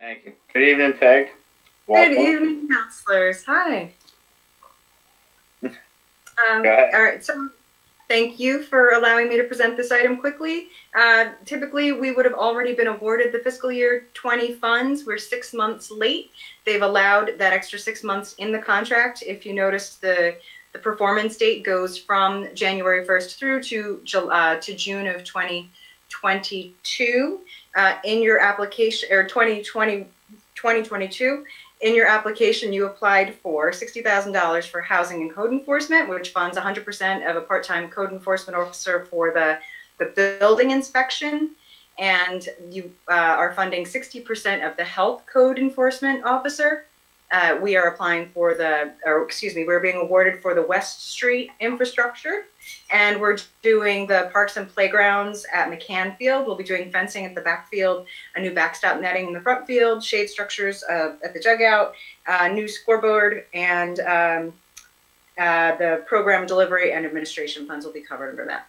Thank you. Good evening, Peg. Good evening, counselors. Hi. Um, Go ahead. all right, so thank you for allowing me to present this item quickly. Uh, typically, we would have already been awarded the fiscal year 20 funds. We're six months late. They've allowed that extra six months in the contract. If you notice, the the performance date goes from January 1st through to uh, to June of 2022. Uh, in your application or 2020 2022 in your application, you applied for $60,000 for housing and code enforcement, which funds 100% of a part-time code enforcement officer for the, the building inspection. And you uh, are funding 60% of the health code enforcement officer. Uh, we are applying for the, or excuse me, we're being awarded for the West Street infrastructure. And we're doing the parks and playgrounds at McCann Field. We'll be doing fencing at the backfield, a new backstop netting in the front field, shade structures uh, at the dugout, uh, new scoreboard, and um, uh, the program delivery and administration funds will be covered under that.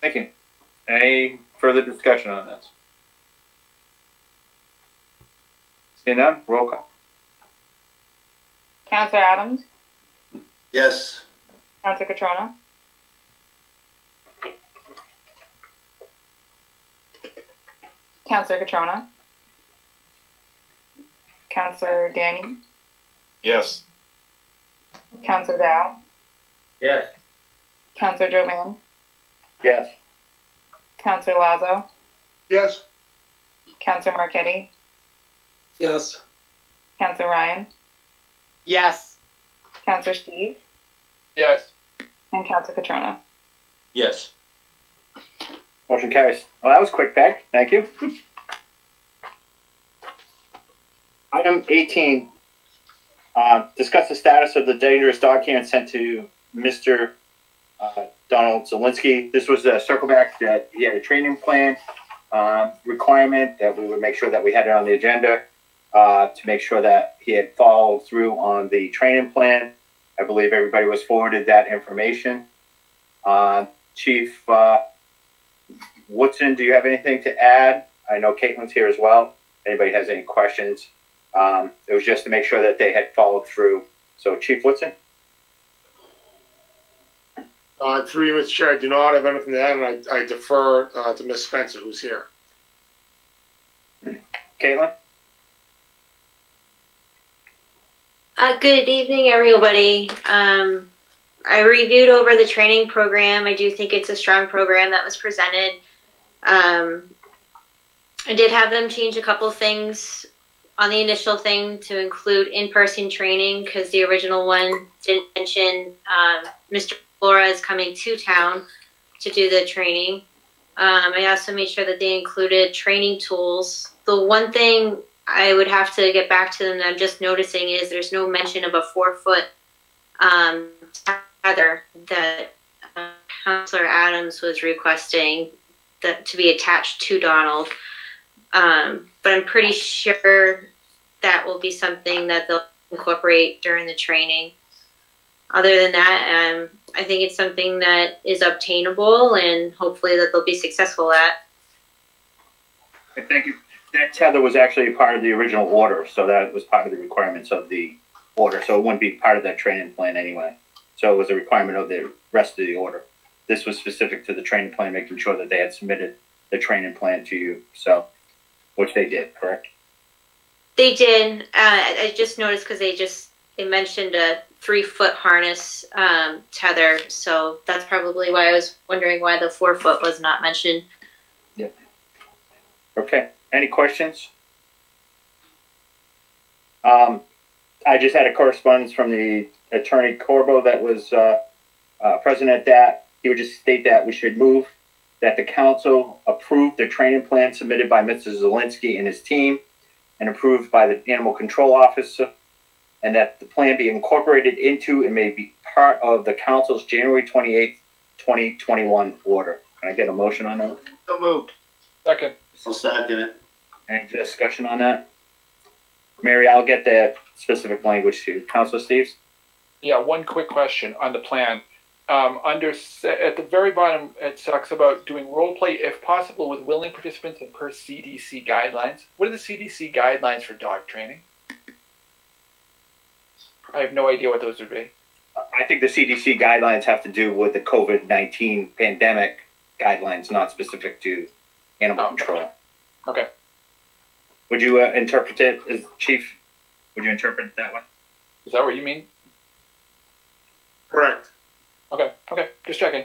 Thank you. Any further discussion on this? Seeing none, roll call. Counselor Adams, Yes. Counselor Catrona, Counselor Catrona, Counselor Danny, Yes. Counselor Dow, Yes. Counselor Jovan, Yes. Counselor Lazo, Yes. Counselor Marquetti, Yes. Counselor Ryan, Yes. Counselor Steve, Yes. and Counselor Catrona. Yes. Motion carries. Well, that was quick, Peg. Thank you. Item eighteen. Uh, discuss the status of the dangerous dog can sent to Mr. Uh, Donald Zelinski. This was a circle back that he had a training plan, uh, requirement that we would make sure that we had it on the agenda, uh, to make sure that he had followed through on the training plan. I believe everybody was forwarded that information. Uh, Chief, uh, Woodson, do you have anything to add? I know Caitlin's here as well. Anybody has any questions? Um, it was just to make sure that they had followed through. So Chief Woodson? Uh, through you, Mr. Chair, I do not have anything to add, and I, I defer, uh, to Ms. Spencer, who's here. Caitlin? Uh, good evening, everybody. Um, I reviewed over the training program. I do think it's a strong program that was presented. Um, I did have them change a couple things on the initial thing to include in-person training because the original one didn't mention um, Mr. Flora is coming to town to do the training. Um, I also made sure that they included training tools. The one thing I would have to get back to them I'm just noticing is there's no mention of a four foot um, tether that uh, Councillor Adams was requesting that to be attached to Donald. Um, but I'm pretty sure that will be something that they'll incorporate during the training. Other than that, um, I think it's something that is obtainable and hopefully that they'll be successful at. Thank you. That tether was actually part of the original order, so that was part of the requirements of the order, so it wouldn't be part of that training plan anyway. So it was a requirement of the rest of the order. This was specific to the training plan, making sure that they had submitted the training plan to you, so, which they did, correct? They did. Uh, I just noticed because they just they mentioned a three foot harness um, tether, so that's probably why I was wondering why the four foot was not mentioned. Okay, any questions? Um, I just had a correspondence from the attorney Corbo that was, uh, uh, present at that. He would just state that we should move that the council approve the training plan submitted by Mr. Zelinski and his team and approved by the animal control officer and that the plan be incorporated into and may be part of the council's January twenty-eighth, twenty twenty-one order. Can I get a motion on that? So moved. Second. I'll second it. Any discussion on that? Mary, I'll get the specific language to Councilor Steves. Yeah, one quick question on the plan. um, under se- at the very bottom, it talks about doing role play if possible with willing participants and per CDC guidelines. What are the CDC guidelines for dog training? I have no idea what those would be. I think the CDC guidelines have to do with the COVID nineteen pandemic guidelines, not specific to animal Oh, control. Okay. Would you uh, interpret it as chief? Would you interpret it that way? Is that what you mean? Correct. Okay. Okay. Just checking.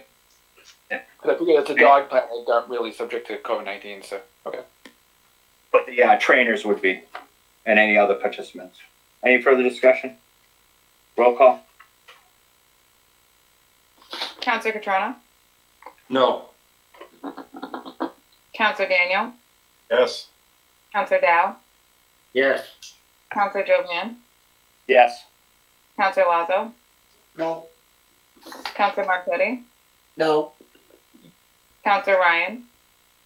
Yeah. Because I figure it's a dog plant that aren't really subject to COVID nineteen. So okay. But the uh, trainers would be, and any other participants. Any further discussion? Roll call. Counselor Catrona? No. Counselor Daniel? Yes. Counselor Dow? Yes. Counselor Jovan? Yes. Counselor Lazo? No. Counselor Marquetti? No. Counselor Ryan?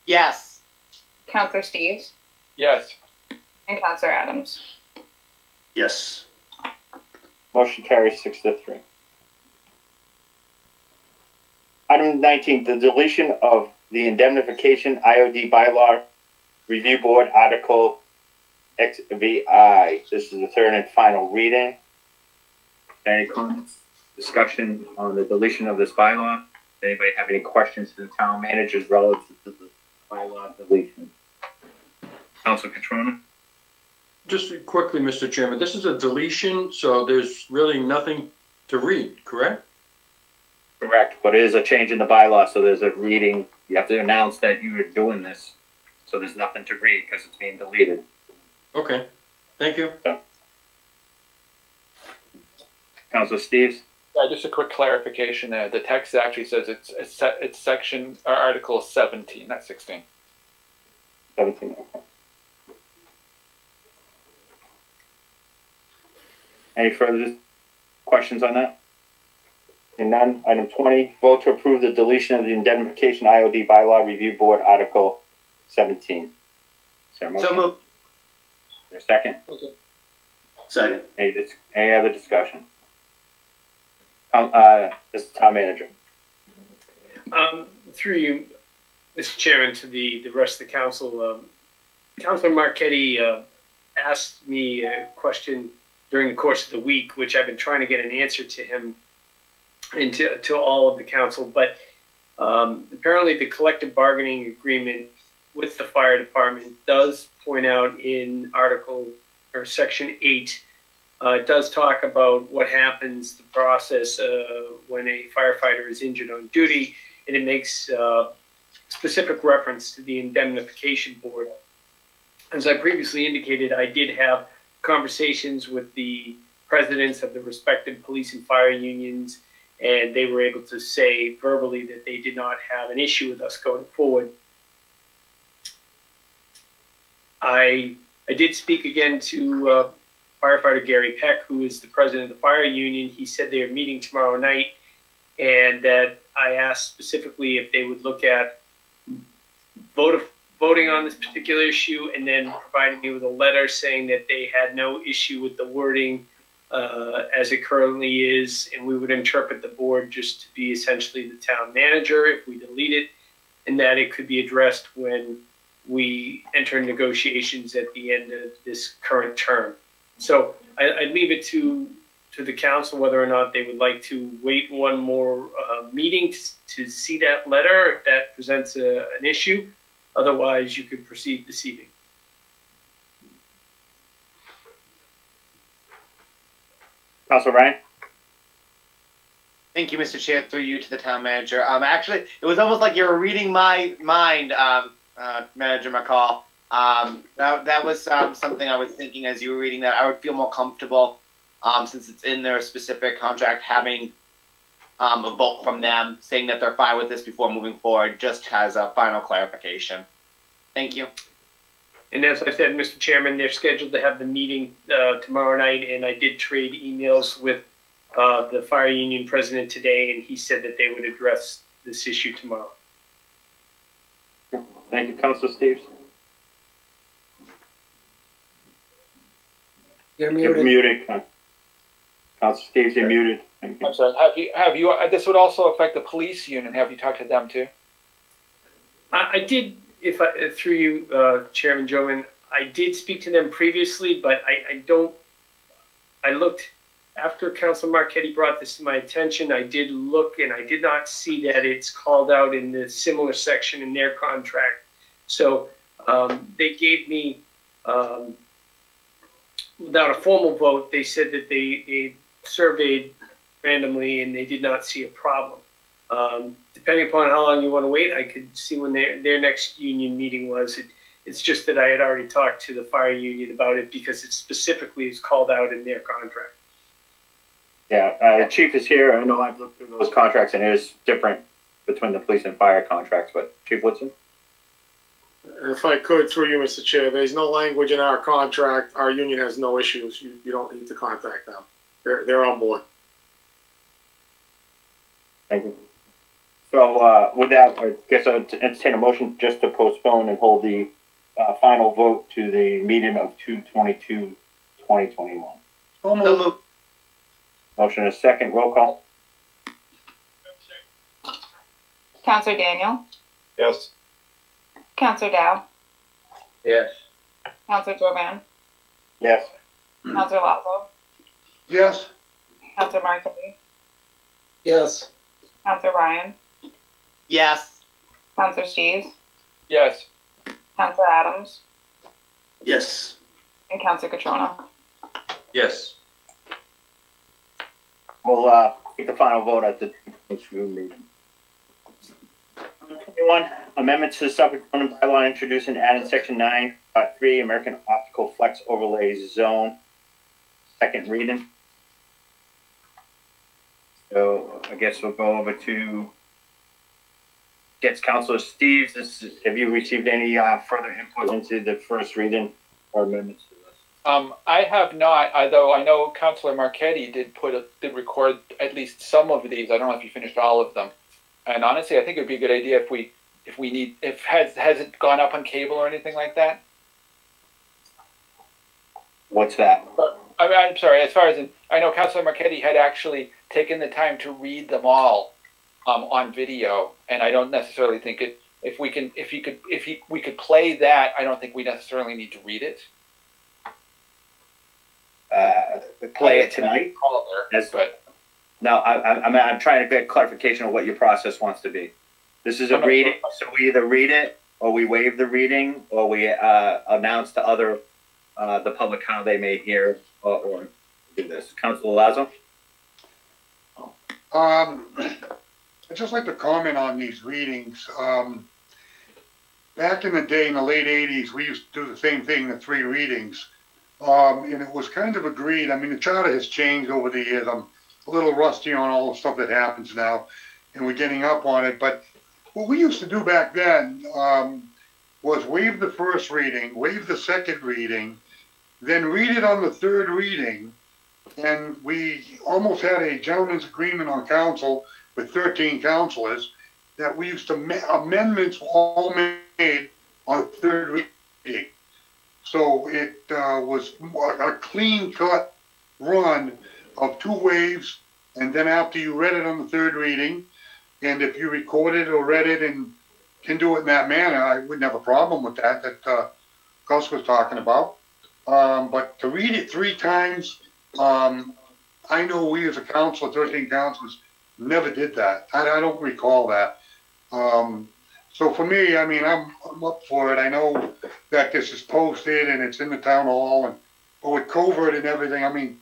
Yes. Counselor Steves? Yes. And Counselor Adams? Yes. Motion carries six to three. Item nineteen, the deletion of the indemnification IOD bylaw review board article XVI. This is the third and final reading. Any comments, discussion on the deletion of this bylaw? Anybody have any questions to the town managers relative to the bylaw deletion? Council Catrona? Just quickly, Mr. Chairman, this is a deletion, so there's really nothing to read, correct? Correct, but it is a change in the bylaw, so there's a reading, you have to announce that you are doing this. So there's nothing to read because it's being deleted. Okay, thank you. Council Steves? Yeah, just a quick clarification there. The text actually says it's it's, it's section or article seventeen, not sixteen. Seventeen, okay. Any further questions on that? And none, item twenty, vote to approve the deletion of the indemnification IOD bylaw review board article seventeen. Is there a motion? So moved. Is there a second? Second. Any, dis- any other discussion? Um, uh, this is town manager. Um, through you, Mr. Chairman, to the, the rest of the council, um, Councilor Marquetti, uh, asked me a question during the course of the week, which I've been trying to get an answer to him and to, to all of the council, but, um, apparently the collective bargaining agreement with the fire department does point out in article or section eight, uh, it does talk about what happens, the process, uh, when a firefighter is injured on duty and it makes uh, specific reference to the indemnification board. As I previously indicated, I did have conversations with the presidents of the respective police and fire unions, and they were able to say verbally that they did not have an issue with us going forward. I I did speak again to uh, firefighter Gary Peck, who is the president of the fire union. He said they are meeting tomorrow night, and that I asked specifically if they would look at vote voting on this particular issue, and then providing me with a letter saying that they had no issue with the wording uh, as it currently is, and we would interpret the board just to be essentially the town manager if we delete it, and that it could be addressed when we enter negotiations at the end of this current term. So I, I leave it to to the council whether or not they would like to wait one more uh, meeting to, to see that letter if that presents a, an issue. Otherwise, you could proceed this evening. Council Ryan? Thank you, Mr. Chair. Through you to the town manager. Um, actually, it was almost like you were reading my mind, um, uh, Manager McCall. Um, that, that was um, something I was thinking as you were reading that. I would feel more comfortable, um, since it's in their specific contract, having um, a vote from them saying that they're fine with this before moving forward, just as a final clarification. Thank you. And as I said, Mr. Chairman, they're scheduled to have the meeting uh, tomorrow night, and I did trade emails with uh, the fire union president today, and he said that they would address this issue tomorrow. Thank you, Council Steves. You're You're muted. Council Steves, you're muted. I'm sorry, have you, have you, uh, this would also affect the police union, have you talked to them too? I, I did, if I, through you, uh, Chairman Jovan, I did speak to them previously, but I, I don't, I looked, after Council Marquetti brought this to my attention, I did look and I did not see that it's called out in the similar section in their contract. So, um, they gave me, um, without a formal vote, they said that they, they surveyed randomly and they did not see a problem. Um, depending upon how long you want to wait, I could see when their, their next union meeting was. It, it's just that I had already talked to the fire union about it because it specifically is called out in their contract. Yeah, uh, the chief is here. I know I've looked through those contracts and it is different between the police and fire contracts, but Chief Woodson? If I could, through you, Mr. Chair, there's no language in our contract. Our union has no issues. You, you don't need to contact them. They're, they're on board. Thank you. So, uh, with that, I guess I'd entertain a motion just to postpone and hold the, uh, final vote to the meeting of two twenty-two, twenty twenty-one. So moved. Motion is second, roll call? Counselor Daniel, Yes. Counselor Dow, Yes. Counselor Jovan, Yes. Counselor Lazo, Yes. Counselor Marquetti, Yes. Counselor Ryan, Yes. Counselor Steves, Yes, Counselor Adams, Yes. and Counselor Catrona. Yes. We'll, uh, take the final vote at the next June meeting. Twenty-one, amendments to the Suffolk zoning bylaw introduced and added section nine, uh, three, American Optical Flex Overlay Zone. Second reading. So I guess we'll go over to gets Counselor Steves. This, is- have you received any, uh, further input into the first reading or amendments to this? um, I have not, although I know Councilor Marquetti did put, a- did record at least some of these, I don't know if you finished all of them. And honestly, I think it'd be a good idea if we, if we need, if, has, has it gone up on cable or anything like that? What's that? I mean, I'm sorry, as far as, in- I know Councilor Marquetti had actually taken the time to read them all, um, on video, and I don't necessarily think it, if we can, if he could, if he, we could play that, I don't think we necessarily need to read it. Uh, play it tonight? Caller, Yes. But, No, I, I, I'm, I'm trying to get clarification of what your process wants to be. This is a reading, so we either read it, or we waive the reading, or we, uh, announce to other, uh, the public how they may hear, or, or do this. Council Lazo? Um, I'd just like to comment on these readings. Um, back in the day, in the late eighties, we used to do the same thing, the three readings. Um, and it was kind of agreed, I mean, the charter has changed over the years. I'm a little rusty on all the stuff that happens now, and we're getting up on it, but what we used to do back then, um, was waive the first reading, waive the second reading, then read it on the third reading, and we almost had a gentleman's agreement on council with 13 councilors that we used to, amendments were all made on third reading. So it uh, was a clean cut run of two waves, and then after you read it on the third reading, and if you recorded or read it and can do it in that manner, I wouldn't have a problem with that, that uh, Gus was talking about. Um, but to read it three times, um, I know we as a council, thirteen councils, never did that. I, I don't recall that. Um, so for me, I mean, I'm, I'm up for it. I know that this is posted and it's in the town hall and, but with COVID and everything, I mean,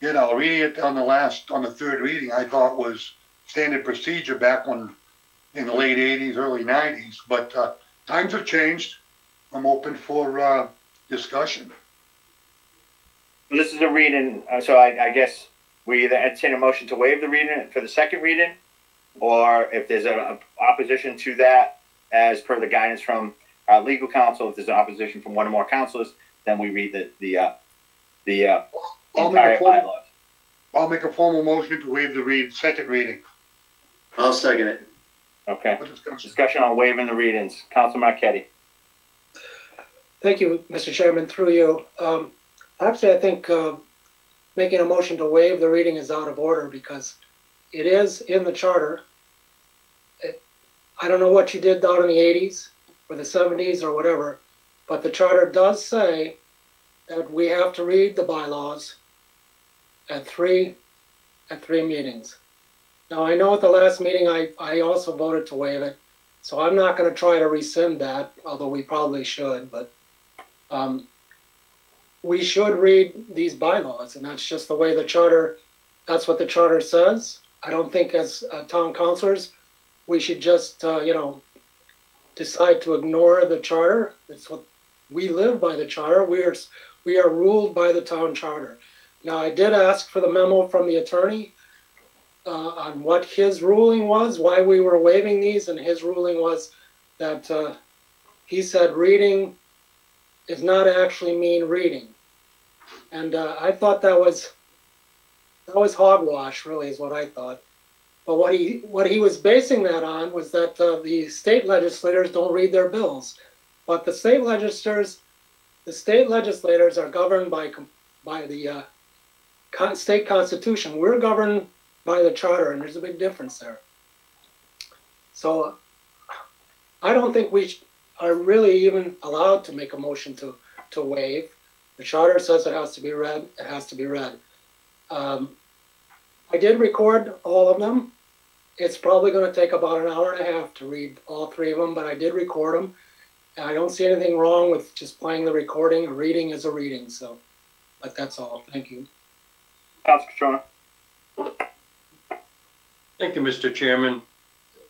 you know, reading it on the last, on the third reading, I thought was standard procedure back when, in the late eighties, early nineties, but, uh, times have changed. I'm open for, uh, discussion. This is a reading, uh, so I, I guess we either entertain a motion to waive the reading for the second reading, or if there's an opposition to that, as per the guidance from our legal counsel, if there's an opposition from one or more counselors, then we read the, the, uh, the, uh, I'll make entire a formal, bylaws. I'll make a formal motion to waive the read, second reading. I'll second it. Okay, for discussion. discussion on waiving the readings. Council Marquetti. Thank you, Mr. Chairman, through you. Um, actually, I think, uh, making a motion to waive the reading is out of order because it is in the charter. It- I don't know what you did down in the eighties or the seventies or whatever, but the charter does say that we have to read the bylaws at three, at three meetings. Now, I know at the last meeting, I, I also voted to waive it, so I'm not gonna try to rescind that, although we probably should, but, um, we should read these bylaws, and that's just the way the charter, that's what the charter says. I don't think as, uh, town councilors, we should just, uh, you know, decide to ignore the charter. It's what, we live by the charter, we are, we are ruled by the town charter. Now, I did ask for the memo from the attorney, uh, on what his ruling was, why we were waiving these, and his ruling was that, uh, he said reading is not actually mean reading. And, uh, I thought that was, that was hogwash, really, is what I thought. But what he, what he was basing that on was that, uh, the state legislators don't read their bills. But the state legislators, the state legislators are governed by, by the, uh, con- state constitution. We're governed by the charter, and there's a big difference there. So I don't think we are really even allowed to make a motion to, to waive. The charter says it has to be read, it has to be read. Um, I did record all of them. It's probably gonna take about an hour and a half to read all three of them, but I did record them. And I don't see anything wrong with just playing the recording, a reading is a reading, so, but that's all, thank you. Council Catrona. Thank you, Mr. Chairman.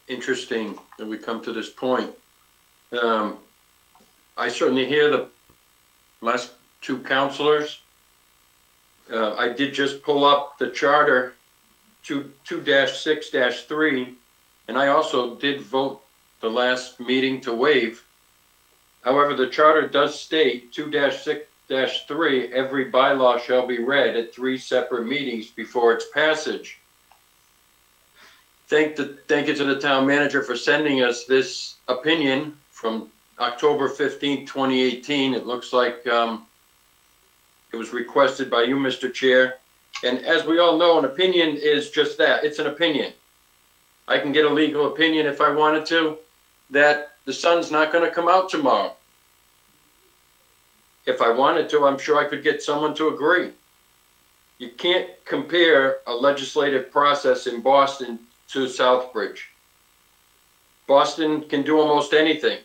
Interesting that we come to this point. Um, I certainly hear the last two counselors. Uh, I did just pull up the charter two, two dash six dash three, and I also did vote the last meeting to waive. However, the charter does state two dash six dash three, every bylaw shall be read at three separate meetings before its passage. Thank the, thank you to the town manager for sending us this opinion from October fifteenth, twenty eighteen. It looks like, um, it was requested by you, Mr. Chair. And as we all know, an opinion is just that, it's an opinion. I can get a legal opinion if I wanted to, that the sun's not gonna come out tomorrow. If I wanted to, I'm sure I could get someone to agree. You can't compare a legislative process in Boston to Southbridge. Boston can do almost anything.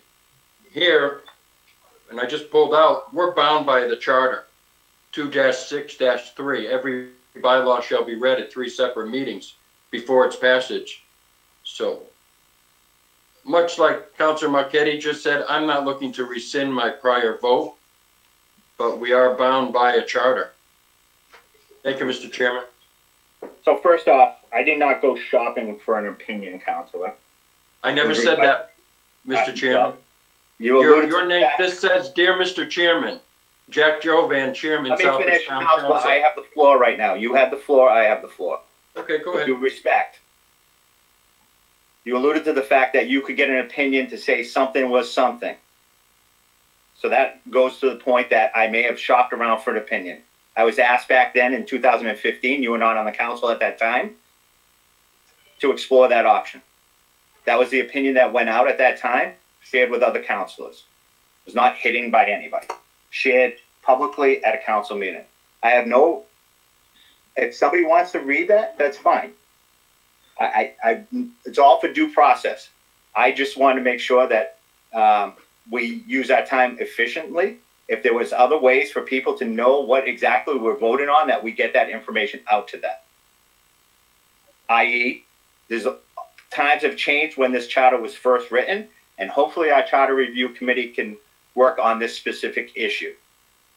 Here, and I just pulled out, we're bound by the charter. Two six three, every bylaw shall be read at three separate meetings before its passage. So, much like Councilor Marquetti just said, I'm not looking to rescind my prior vote, but we are bound by a charter. Thank you, Mr. Chairman. So first off, I did not go shopping for an opinion, Counselor. I never said that, Mr. Uh, Chairman. You Your, your name, this says, Dear Mr. Chairman, Jack Jovan, Chairman, Let me finish, Town Counselor. I have the floor right now. You have the floor, I have the floor. Okay, go With ahead. due respect. You alluded to the fact that you could get an opinion to say something was something. So that goes to the point that I may have shopped around for an opinion. I was asked back then in 2015, you were not on the council at that time, to explore that option. That was the opinion that went out at that time, shared with other councilors. It was not hidden by anybody. Shared publicly at a council meeting. I have no, if somebody wants to read that, that's fine. I, I, I it's all for due process. I just want to make sure that um, we use our time efficiently. If there was other ways for people to know what exactly we're voting on, that we get that information out to them. I.e., there's times have changed when this charter was first written, and hopefully our charter review committee can work on this specific issue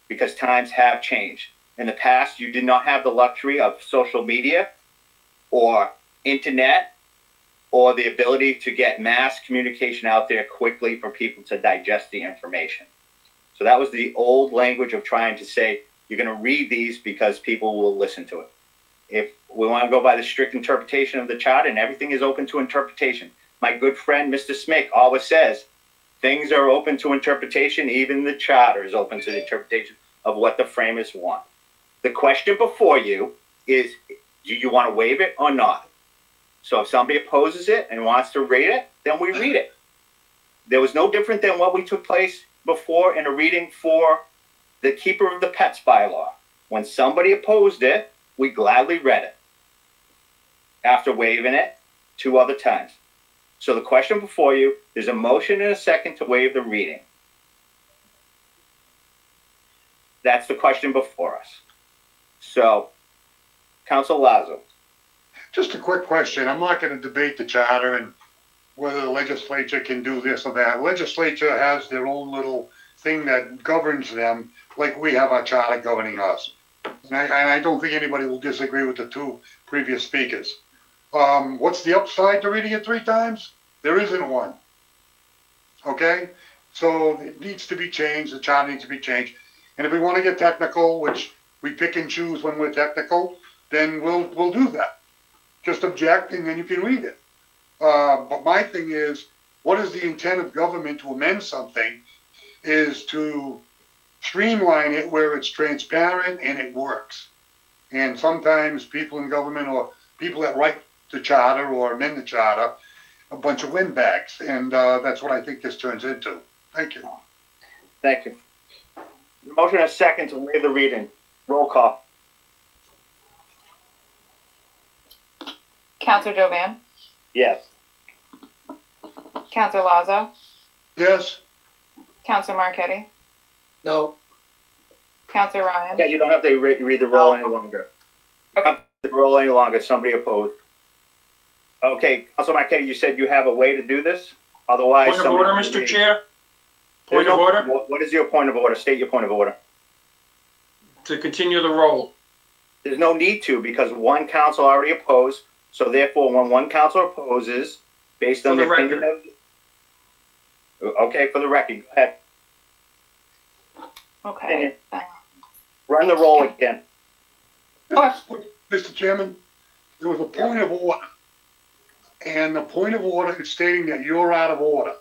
because times have changed. In the past, you did not have the luxury of social media or internet or the ability to get mass communication out there quickly for people to digest the information. So that was the old language of trying to say you're going to read these because people will listen to it. If we want to go by the strict interpretation of the charter and everything is open to interpretation, my good friend Mr. Smick always says things are open to interpretation, even the charter is open to the interpretation of what the framers want. The question before you is, do you want to waive it or not? So if somebody opposes it and wants to read it, then we read it. There was no different than what we took place before in a reading for the keeper of the pets bylaw. When somebody opposed it, we gladly read it. After waiving it two other times. So the question before you, there's a motion and a second to waive the reading. That's the question before us. So, Council Lazo, Just a quick question. I'm not gonna debate the charter and whether the legislature can do this or that. Legislature has their own little thing that governs them, like we have our charter governing us. And I, and I don't think anybody will disagree with the two previous speakers. Um, what's the upside to reading it three times? There isn't one. Okay? So it needs to be changed, the charter needs to be changed. And if we wanna get technical, which we pick and choose when we're technical, then we'll, we'll do that just object and then you can read it. Uh, but my thing is, what is the intent of government to amend something is to streamline it where it's transparent and it works. And sometimes people in government or people that write the charter or amend the charter, a bunch of windbags. And, uh, that's what I think this turns into. Thank you. thank you. Motion and a second to waive the reading. Roll call. Counselor Jovan, Yes. Counselor Lazo, Yes? Counselor Marquetti, No, Counselor Ryan, Yeah, you don't have to re- read the roll any longer. Okay. The roll any longer, somebody opposed. Okay, Council Marquetti, you said you have a way to do this? Otherwise. Point of order, Mr. Chair? There's Point of no- order? What what is your point of order? State your point of order. To continue the roll. There's no need to because one council already opposed. So therefore, when one council opposes, based on For the the opinion of. Okay, for the record, go ahead. okay. uh, Run the roll again. Mr. Chairman, there was a point of order. And the point of order is stating that you're out of order.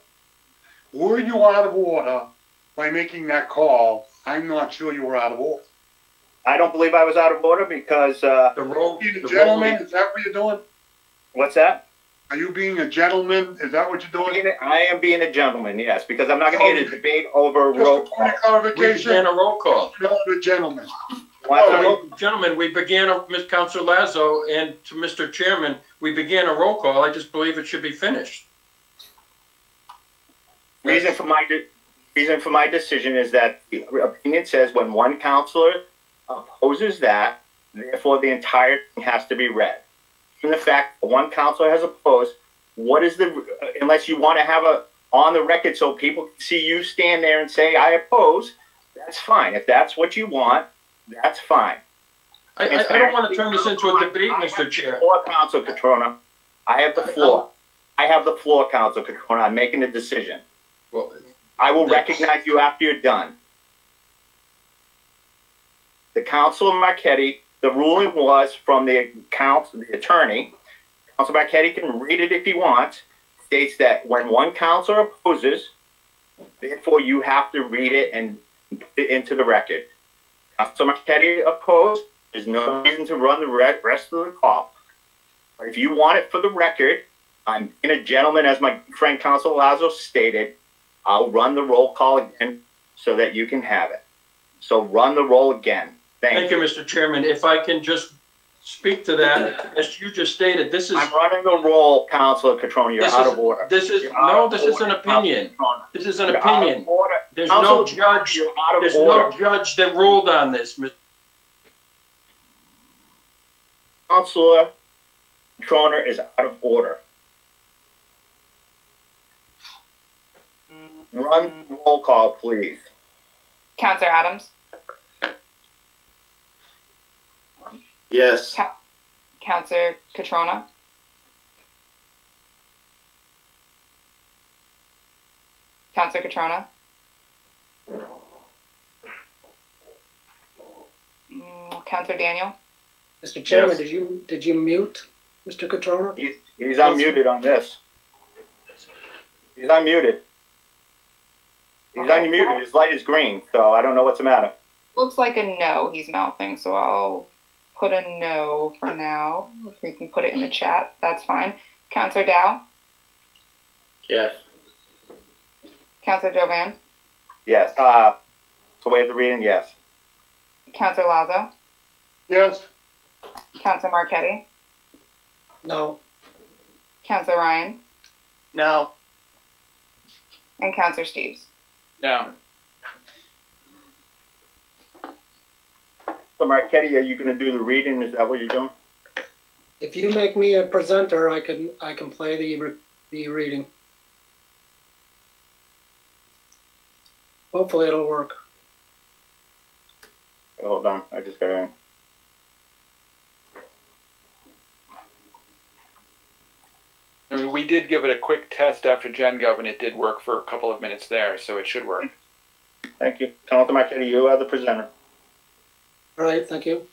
Were you out of order by making that call? I'm not sure you were out of order. I don't believe I was out of order because, uh, The roll, Being the a roll, gentleman, is that what you're doing? what's that? Are you being a gentleman? Is that what you're doing? I am being a gentleman, yes, because I'm not gonna get a debate over Just a roll. point of we clarification, began a roll call. you're not a gentleman. Why- oh, So, Gentlemen, we began, a- Ms. Council Lazo, and to Mr. Chairman, we began a roll call. I just believe it should be finished. Reason for my, de- reason for my decision is that the opinion says when one counselor opposes that, therefore the entire thing has to be read. From the fact that one counselor has opposed, what is the, unless you want to have a, on the record so people can see you stand there and say, I oppose, that's fine. If that's what you want, that's fine. I, I, I don't want to turn this into a debate, Mr. Chair. Floor, Council Catrona. I have the floor. I have the floor, Council Catrona. I'm making a decision. Well, I will That's- recognize you after you're done. The Council of Marquetti, the ruling was from the council, the attorney. Council Marquetti can read it if he wants, states that when one counselor opposes, therefore you have to read it and put it into the record. Council Marquetti opposed, there's no reason to run the rest of the call. If you want it for the record, I'm in a gentleman, as my friend Council Lazo stated, I'll run the roll call again so that you can have it. So run the roll again. Thank, Thank you, Mr. Chairman. If I can just speak to that, as you just stated, this is, I'm running the roll, Councilor Catrona. You're This out is- of order. this is, You're no, of this is an order, opinion. This is an Catrona. You're out of opinion. order. There's no judge, You're out of there's order. no judge that ruled on this, Mr. Councilor Catrona is out of order. Run roll call, please. Counselor Adams, Yes. Counselor Catrona, Counselor Catrona. Mm, Counselor Daniel, Mr. Chairman, Yes. did you, did you mute Mr. Catrona? He's, he's unmuted on this. He's unmuted. He's unmuted. His light is green, so I don't know what's the matter. Looks like a no, he's mouthing, so I'll put a no for now. If we can put it in the chat, that's fine. Counselor Dow, Yes. Counselor Jovan, Yes, uh, to waive the reading, yes. Counselor Lazo, Yes, Counselor Marquetti, No, Counselor Ryan, No. and Counselor Steves. No. So Marquetti, are you gonna do the reading? Is that what you're doing? if you make me a presenter, I can, I can play the, re- the reading. Hopefully it'll work. Hold on, I just got in. I mean, we did give it a quick test after GenGov and it did work for a couple of minutes there, so it should work. Thank you. Counselor Marquetti, you are the presenter. All right, thank you.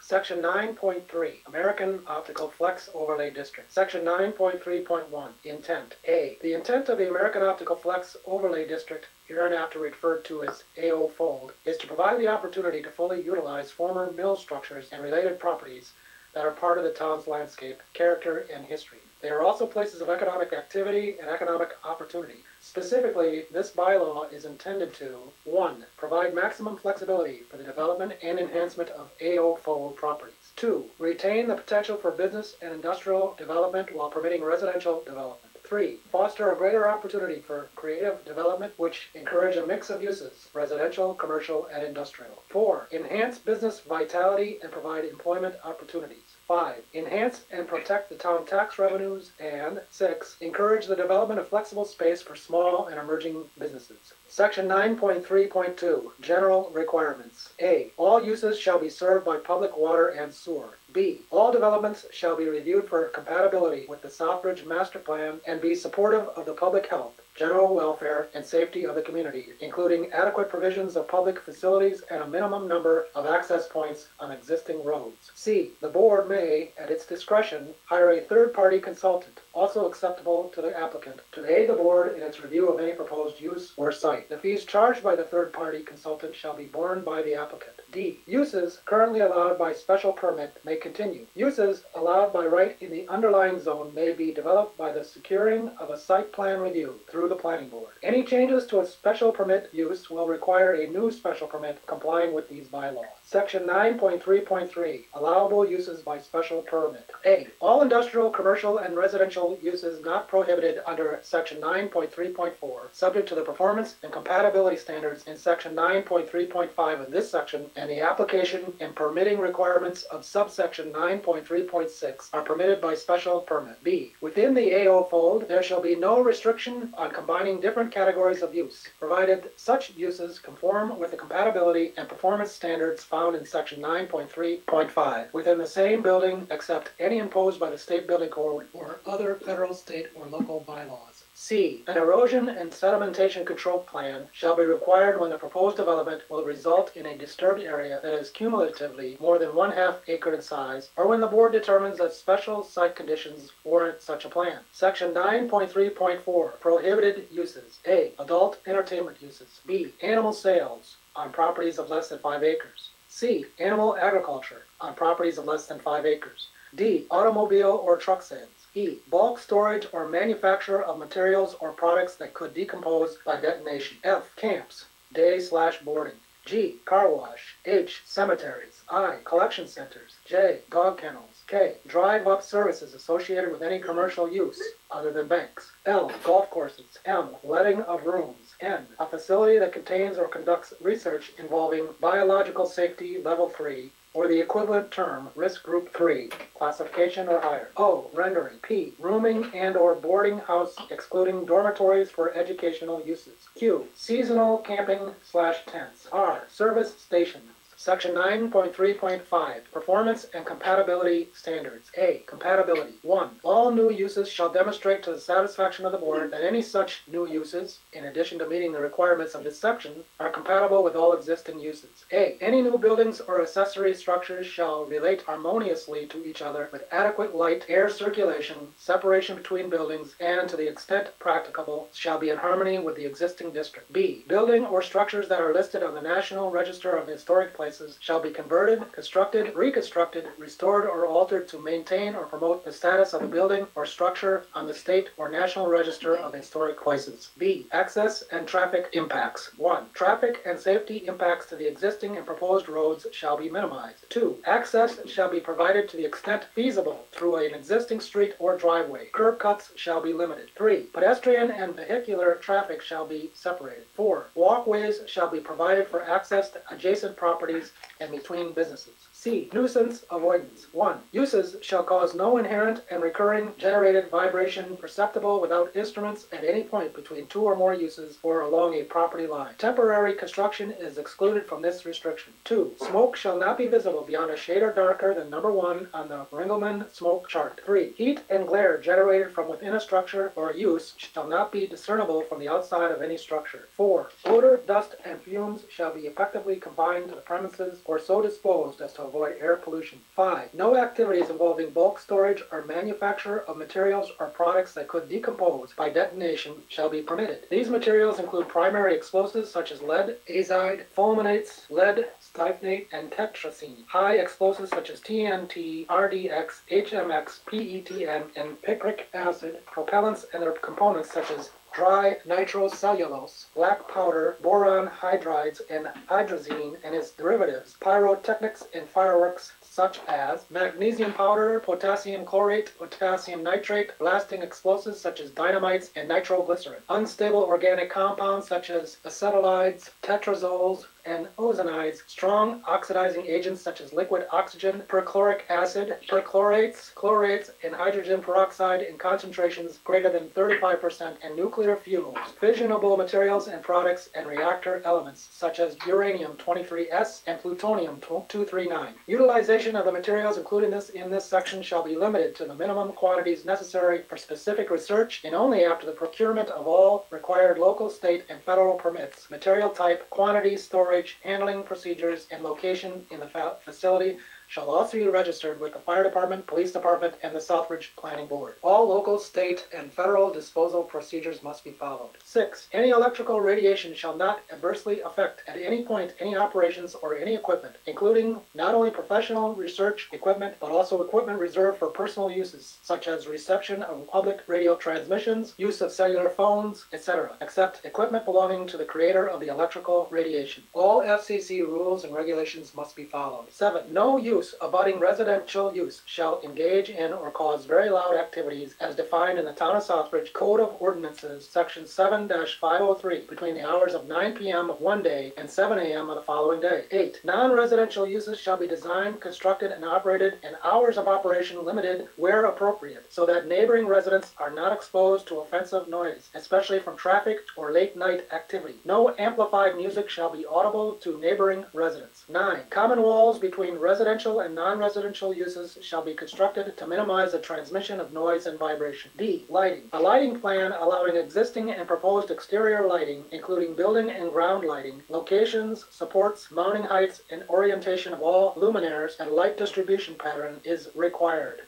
Section nine point three, American Optical Flex Overlay District. Section nine point three point one, intent. A, the intent of the American Optical Flex Overlay District, hereinafter referred to as AOFOD, is to provide the opportunity to fully utilize former mill structures and related properties that are part of the town's landscape, character, and history. They are also places of economic activity and economic opportunity. Specifically, this bylaw is intended to, one, provide maximum flexibility for the development and enhancement of AOFOD properties. Two, retain the potential for business and industrial development while permitting residential development. Three, foster a greater opportunity for creative development which encourage a mix of uses, residential, commercial, and industrial. Four, enhance business vitality and provide employment opportunities. Five, enhance and protect the town tax revenues. And six, encourage the development of flexible space for small and emerging businesses. Section nine point three point two, general requirements. A, all uses shall be served by public water and sewer. B, all developments shall be reviewed for compatibility with the Southbridge Master Plan and be supportive of the public health, general welfare, and safety of the community, including adequate provisions of public facilities and a minimum number of access points on existing roads. C, the board may, at its discretion, hire a third-party consultant, also acceptable to the applicant, to aid the board in its review of any proposed use or site. The fees charged by the third-party consultant shall be borne by the applicant. D, uses currently allowed by special permit may continue. Uses allowed by right in the underlying zone may be developed by the securing of a site plan review through the planning board. Any changes to a special permit use will require a new special permit complying with these bylaws. Section nine point three point three, allowable uses by special permit. A, all industrial, commercial, and residential uses not prohibited under section nine point three point four, subject to the performance and compatibility standards in section nine point three point five of this section, and the application and permitting requirements of subsection nine point three point six are permitted by special permit. B, within the AOFOD, there shall be no restriction on combining different categories of use, provided such uses conform with the compatibility and performance standards found in section nine point three point five within the same building except any imposed by the state building code or other federal, state, or local bylaws. C, an erosion and sedimentation control plan shall be required when the proposed development will result in a disturbed area that is cumulatively more than one half acre in size, or when the board determines that special site conditions warrant such a plan. Section nine point three point four, prohibited uses. A, adult entertainment uses. B, animal sales on properties of less than five acres. C, animal agriculture on properties of less than five acres. D, automobile or truck sales. E, bulk storage or manufacture of materials or products that could decompose by detonation. F, camps, day slash boarding. G, car wash. H, cemeteries. I, collection centers. J, dog kennels. K, drive-up services associated with any commercial use other than banks. L, golf courses. M, letting of rooms. N, a facility that contains or conducts research involving biological safety level 3 or the equivalent term, risk group 3, classification or higher. O, rendering. P, rooming and or boarding house excluding dormitories for educational uses. Q, seasonal camping slash tents. R, service stations. Section 9.3.5, Performance and Compatibility Standards. A, Compatibility. 1. All new uses shall demonstrate to the satisfaction of the board that any such new uses, in addition to meeting the requirements of this section, are compatible with all existing uses. A, any new buildings or accessory structures shall relate harmoniously to each other with adequate light, air circulation, separation between buildings, and to the extent practicable, shall be in harmony with the existing district. B, building or structures that are listed on the National Register of Historic Places shall be converted, constructed, reconstructed, restored, or altered to maintain or promote the status of a building or structure on the state or national register of historic places. B, access and traffic impacts. One, traffic and safety impacts to the existing and proposed roads shall be minimized. Two, access shall be provided to the extent feasible through an existing street or driveway. Curb cuts shall be limited. Three, pedestrian and vehicular traffic shall be separated. Four, walkways shall be provided for access to adjacent properties and between businesses. C. Nuisance avoidance. 1. Uses shall cause no inherent and recurring generated vibration perceptible without instruments at any point between two or more uses or along a property line. Temporary construction is excluded from this restriction. 2. Smoke shall not be visible beyond a shade or darker than number 1 on the Ringelmann smoke chart. 3. Heat and glare generated from within a structure or use shall not be discernible from the outside of any structure. 4. Odor, dust, and fumes shall be effectively confined to the premises or so disposed as to avoid air pollution. Five, no activities involving bulk storage or manufacture of materials or products that could decompose by detonation shall be permitted. These materials include primary explosives such as lead, azide, fulminates, lead, styphnate, and tetrazine. High explosives such as TNT, RDX, HMX, PETN, and picric acid, propellants and their components such as dry nitrocellulose, black powder, boron hydrides, and hydrazine and its derivatives, pyrotechnics and fireworks such as magnesium powder, potassium chlorate, potassium nitrate, blasting explosives such as dynamites and nitroglycerin, unstable organic compounds such as acetylides, tetrazoles, and ozonides, strong oxidizing agents such as liquid oxygen, perchloric acid, perchlorates, chlorates, and hydrogen peroxide in concentrations greater than 35%, and nuclear fuels, fissionable materials and products, and reactor elements such as uranium-235 and plutonium-239. Utilization of the materials included in this, in this section shall be limited to the minimum quantities necessary for specific research and only after the procurement of all required local, state, and federal permits, material type, quantity, storage, handling procedures, and location in the facility shall also be registered with the fire department, police department, and the Southbridge Planning Board. All local, state, and federal disposal procedures must be followed. Six, any electrical radiation shall not adversely affect at any point any operations or any equipment, including not only professional research equipment, but also equipment reserved for personal uses, such as reception of public radio transmissions, use of cellular phones, etc., except equipment belonging to the creator of the electrical radiation. All FCC rules and regulations must be followed. Seven, no use abutting residential use shall engage in or cause very loud activities as defined in the Town of Southbridge Code of Ordinances, Section 7-503, between the hours of 9 p.m. of one day and 7 a.m. of the following day. 8. Non-residential uses shall be designed, constructed, and operated, and hours of operation limited where appropriate, so that neighboring residents are not exposed to offensive noise, especially from traffic or late-night activity. No amplified music shall be audible to neighboring residents. 9. Common walls between residential and non-residential uses shall be constructed to minimize the transmission of noise and vibration. D. Lighting. A lighting plan allowing existing and proposed exterior lighting, including building and ground lighting, locations, supports, mounting heights, and orientation of all luminaires and light distribution pattern is required.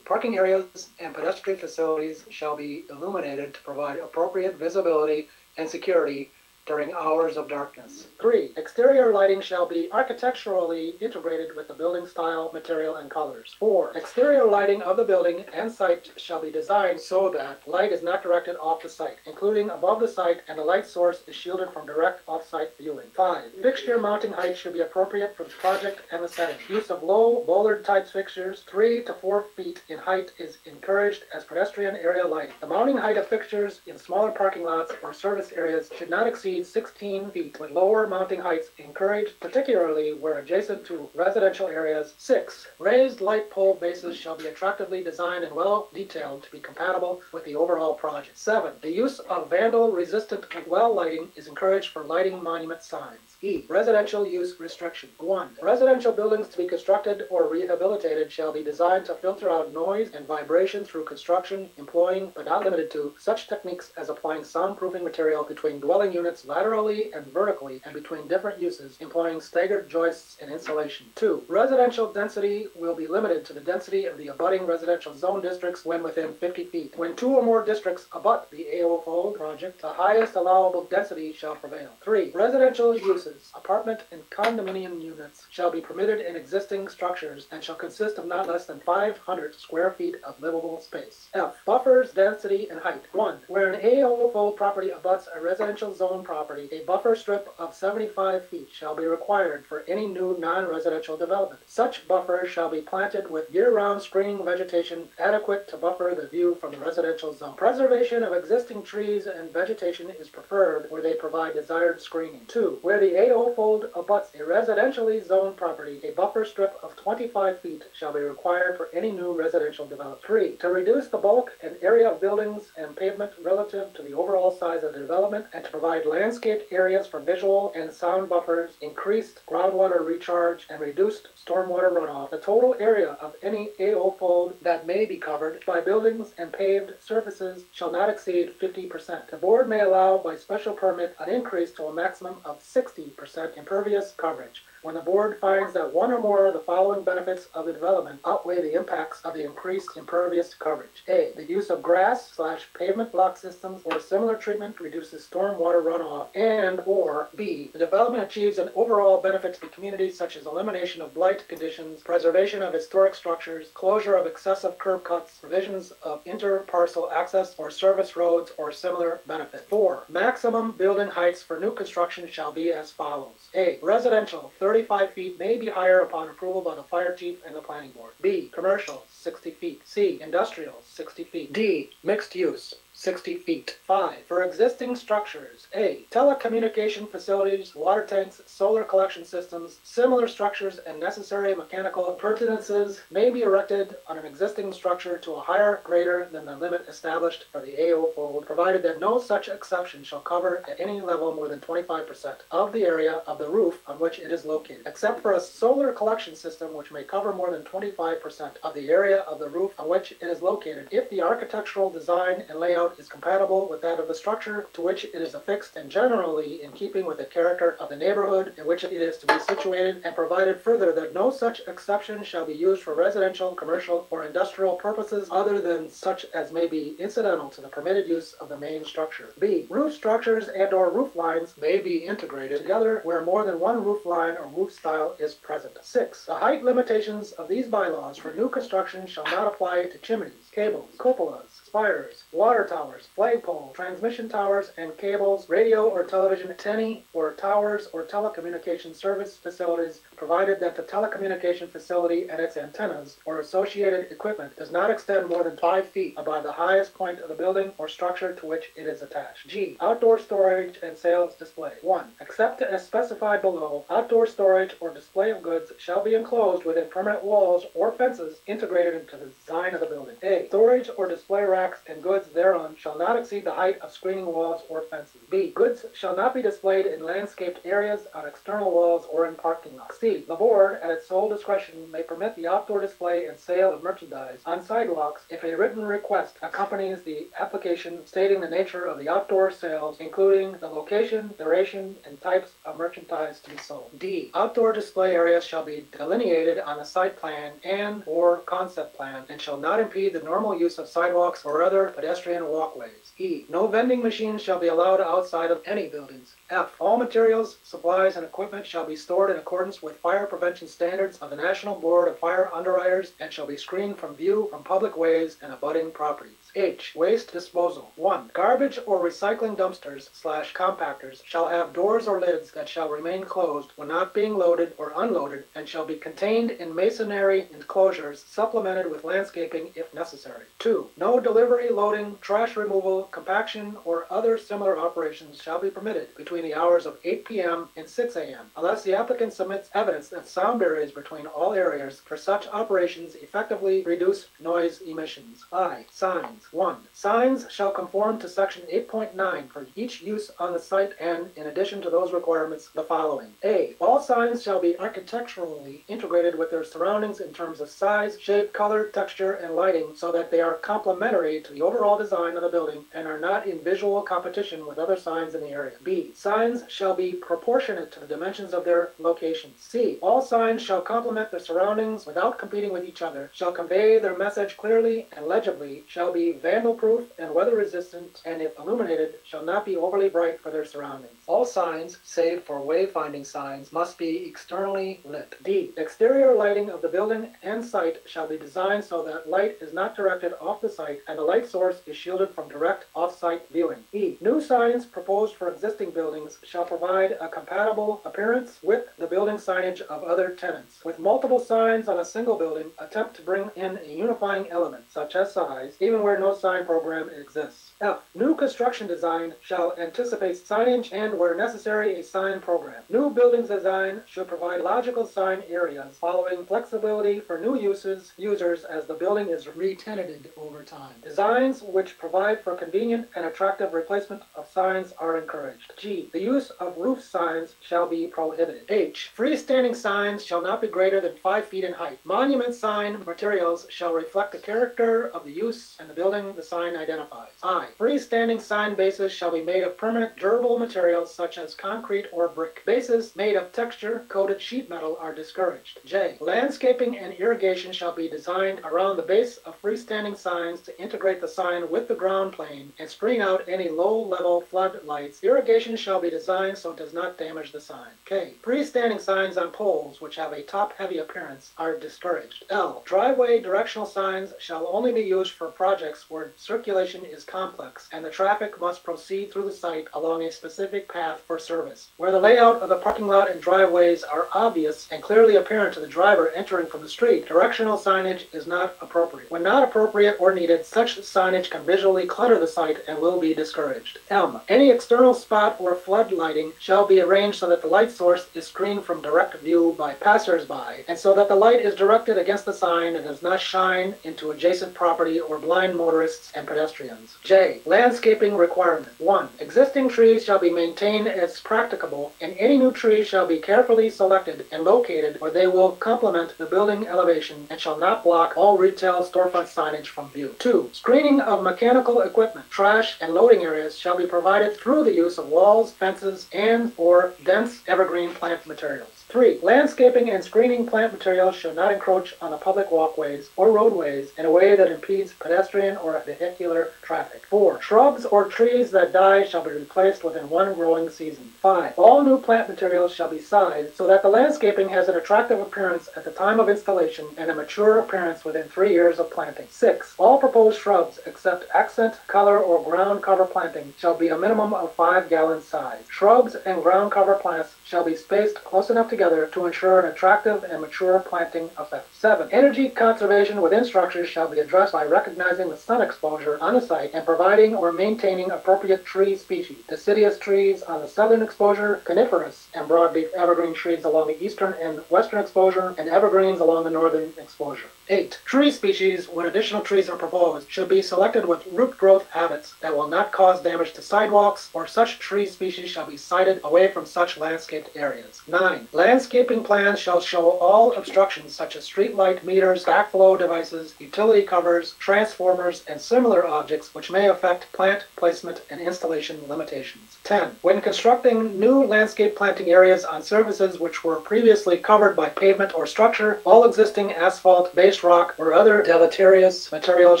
Parking areas and pedestrian facilities shall be illuminated to provide appropriate visibility and security during hours of darkness. Three, exterior lighting shall be architecturally integrated with the building style, material, and colors. Four, exterior lighting of the building and site shall be designed so that light is not directed off the site, including above the site and the light source is shielded from direct off-site viewing. Five, fixture mounting height should be appropriate for the project and the setting. Use of low bollard type fixtures, three to four feet in height is encouraged as pedestrian area lighting. The mounting height of fixtures in smaller parking lots or service areas should not exceed 16 feet, with lower mounting heights encouraged, particularly where adjacent to residential areas. Six, raised light pole bases shall be attractively designed and well detailed to be compatible with the overall project. Seven, the use of vandal-resistant well lighting is encouraged for lighting monument signs. E, residential use restriction. One, residential buildings to be constructed or rehabilitated shall be designed to filter out noise and vibration through construction, employing, but not limited to, such techniques as applying soundproofing material between dwelling units laterally and vertically and between different uses, employing staggered joists and insulation. Two, residential density will be limited to the density of the abutting residential zone districts when within 50 feet. When two or more districts abut the AO project, the highest allowable density shall prevail. Three, residential uses, apartment and condominium units shall be permitted in existing structures and shall consist of not less than 500 square feet of livable space. F, buffers, density, and height. One, where an AO property abuts a residential zone property, a buffer strip of 75 feet shall be required for any new non-residential development. Such buffers shall be planted with year-round screening vegetation adequate to buffer the view from the residential zone. Preservation of existing trees and vegetation is preferred where they provide desired screening. Two, where the AOFOD abuts a residentially zoned property, a buffer strip of 25 feet shall be required for any new residential development. Three, to reduce the bulk and area of buildings and pavement relative to the overall size of the development and to provide landscaped areas for visual and sound buffers, increased groundwater recharge, and reduced stormwater runoff. The total area of any AOFOD that may be covered by buildings and paved surfaces shall not exceed 50%. The board may allow by special permit an increase to a maximum of 60% impervious coverage when the board finds that one or more of the following benefits of the development outweigh the impacts of the increased impervious coverage. A, the use of grass slash pavement block systems or similar treatment reduces stormwater runoff, and or B, the development achieves an overall benefit to the community such as elimination of blight conditions, preservation of historic structures, closure of excessive curb cuts, provisions of inter-parcel access or service roads or similar benefit. Four, maximum building heights for new construction shall be as follows. A, residential, 35 feet may be higher upon approval by the fire chief and the planning board. B, commercial, 60 feet. C, industrial, 60 feet. D, mixed use, 60 feet. 5. For existing structures, A. Telecommunication facilities, water tanks, solar collection systems, similar structures, and necessary mechanical appurtenances may be erected on an existing structure to a higher greater than the limit established for the AOFOD, provided that no such exception shall cover at any level more than 25% of the area of the roof on which it is located, except for a solar collection system which may cover more than 25% of the area of the roof on which it is located if the architectural design and layout is compatible with that of the structure to which it is affixed and generally in keeping with the character of the neighborhood in which it is to be situated, and provided further that no such exception shall be used for residential, commercial, or industrial purposes other than such as may be incidental to the permitted use of the main structure. B. Roof structures and or roof lines may be integrated together where more than one roof line or roof style is present. Six. The height limitations of these bylaws for new construction shall not apply to chimneys, cables, cupolas, spires, water towers, flagpole, transmission towers and cables, radio or television antennae, or towers or telecommunication service facilities, provided that the telecommunication facility and its antennas or associated equipment does not extend more than five feet above the highest point of the building or structure to which it is attached. G. Outdoor storage and sales display. 1. Except as specified below, outdoor storage or display of goods shall be enclosed within permanent walls or fences integrated into the design of the building. A. Storage or display racks and goods thereon shall not exceed the height of screening walls or fences. B. Goods shall not be displayed in landscaped areas, on external walls, or in parking lots. C. The board, at its sole discretion, may permit the outdoor display and sale of merchandise on sidewalks if a written request accompanies the application stating the nature of the outdoor sales, including the location, duration, and types of merchandise to be sold. D. Outdoor display areas shall be delineated on the site plan and or concept plan and shall not impede the normal use of sidewalks or other pedestrian walkways. E. No vending machines shall be allowed outside of any buildings. F. All materials, supplies, and equipment shall be stored in accordance with fire prevention standards of the National Board of Fire Underwriters and shall be screened from view from public ways and abutting properties. H. Waste disposal. 1. Garbage or recycling dumpsters slash compactors shall have doors or lids that shall remain closed when not being loaded or unloaded and shall be contained in masonry enclosures supplemented with landscaping if necessary. 2. No delivery, loading, trash removal, compaction, or other similar operations shall be permitted between the hours of 8 p.m. and 6 a.m. unless the applicant submits evidence evidence that sound barriers between all areas for such operations effectively reduce noise emissions. I. Signs. 1. Signs shall conform to section 8.9 for each use on the site and, in addition to those requirements, the following. A. All signs shall be architecturally integrated with their surroundings in terms of size, shape, color, texture, and lighting so that they are complementary to the overall design of the building and are not in visual competition with other signs in the area. B. Signs shall be proportionate to the dimensions of their location. C. All signs shall complement their surroundings without competing with each other, shall convey their message clearly and legibly, shall be vandal-proof and weather-resistant, and if illuminated, shall not be overly bright for their surroundings. All signs, save for wayfinding signs, must be externally lit. D. Exterior lighting of the building and site shall be designed so that light is not directed off the site and the light source is shielded from direct off-site viewing. E. New signs proposed for existing buildings shall provide a compatible appearance with the building signage of other tenants. With multiple signs on a single building, attempt to bring in a unifying element, such as size, even where no sign program exists. F. New construction design shall anticipate signage and, where necessary, a sign program. New buildings design should provide logical sign areas, following flexibility for new uses, users as the building is re-tenanted over time. Designs which provide for convenient and attractive replacement of signs are encouraged. G. The use of roof signs shall be prohibited. H. Freestanding signs shall not be greater than five feet in height. Monument sign materials shall reflect the character of the use and the building the sign identifies. I. Freestanding sign bases shall be made of permanent durable materials such as concrete or brick. Bases made of texture coated sheet metal are discouraged. J. Landscaping and irrigation shall be designed around the base of freestanding signs to integrate the sign with the ground plane and screen out any low-level flood lights. Irrigation shall be designed so it does not damage the sign. K. Freestanding signs on poles which have a top-heavy appearance are discouraged. L. Driveway directional signs shall only be used for projects where circulation is complex and the traffic must proceed through the site along a specific path for service. Where the layout of the parking lot and driveways are obvious and clearly apparent to the driver entering from the street, directional signage is not appropriate. When not appropriate or needed, such signage can visually clutter the site and will be discouraged. M. Any external spot or flood lighting shall be arranged so that the light source is screened from direct view by passersby, and so that the light is directed against the sign and does not shine into adjacent property or blind motorists and pedestrians. J. Landscaping requirement. 1. Existing trees shall be maintained as practicable, and any new trees shall be carefully selected and located where they will complement the building elevation and shall not block all retail storefront signage from view. 2. Screening of mechanical equipment, trash, and loading areas shall be provided through the use of walls, fences, and or dense evergreen plant materials. 3. Landscaping and screening plant materials shall not encroach on the public walkways or roadways in a way that impedes pedestrian or vehicular traffic. 4. Shrubs or trees that die shall be replaced within one growing season. 5. All new plant materials shall be sized so that the landscaping has an attractive appearance at the time of installation and a mature appearance within three years of planting. 6. All proposed shrubs except accent, color, or ground cover planting shall be a minimum of 5 gallon size. Shrubs and ground cover plants shall be spaced close enough together to ensure an attractive and mature planting effect. 7. Energy conservation within structures shall be addressed by recognizing the sun exposure on the site and providing or maintaining appropriate tree species. Deciduous trees on the southern exposure, coniferous and broadleaf evergreen trees along the eastern and western exposure, and evergreens along the northern exposure. 8. Tree species, when additional trees are proposed, should be selected with root growth habits that will not cause damage to sidewalks, or such tree species shall be sited away from such landscaped areas. 9. Landscaping plans shall show all obstructions such as street light meters, backflow devices, utility covers, transformers, and similar objects which may affect plant placement and installation limitations. 10. When constructing new landscape planting areas on surfaces which were previously covered by pavement or structure, all existing asphalt, rock, or other deleterious materials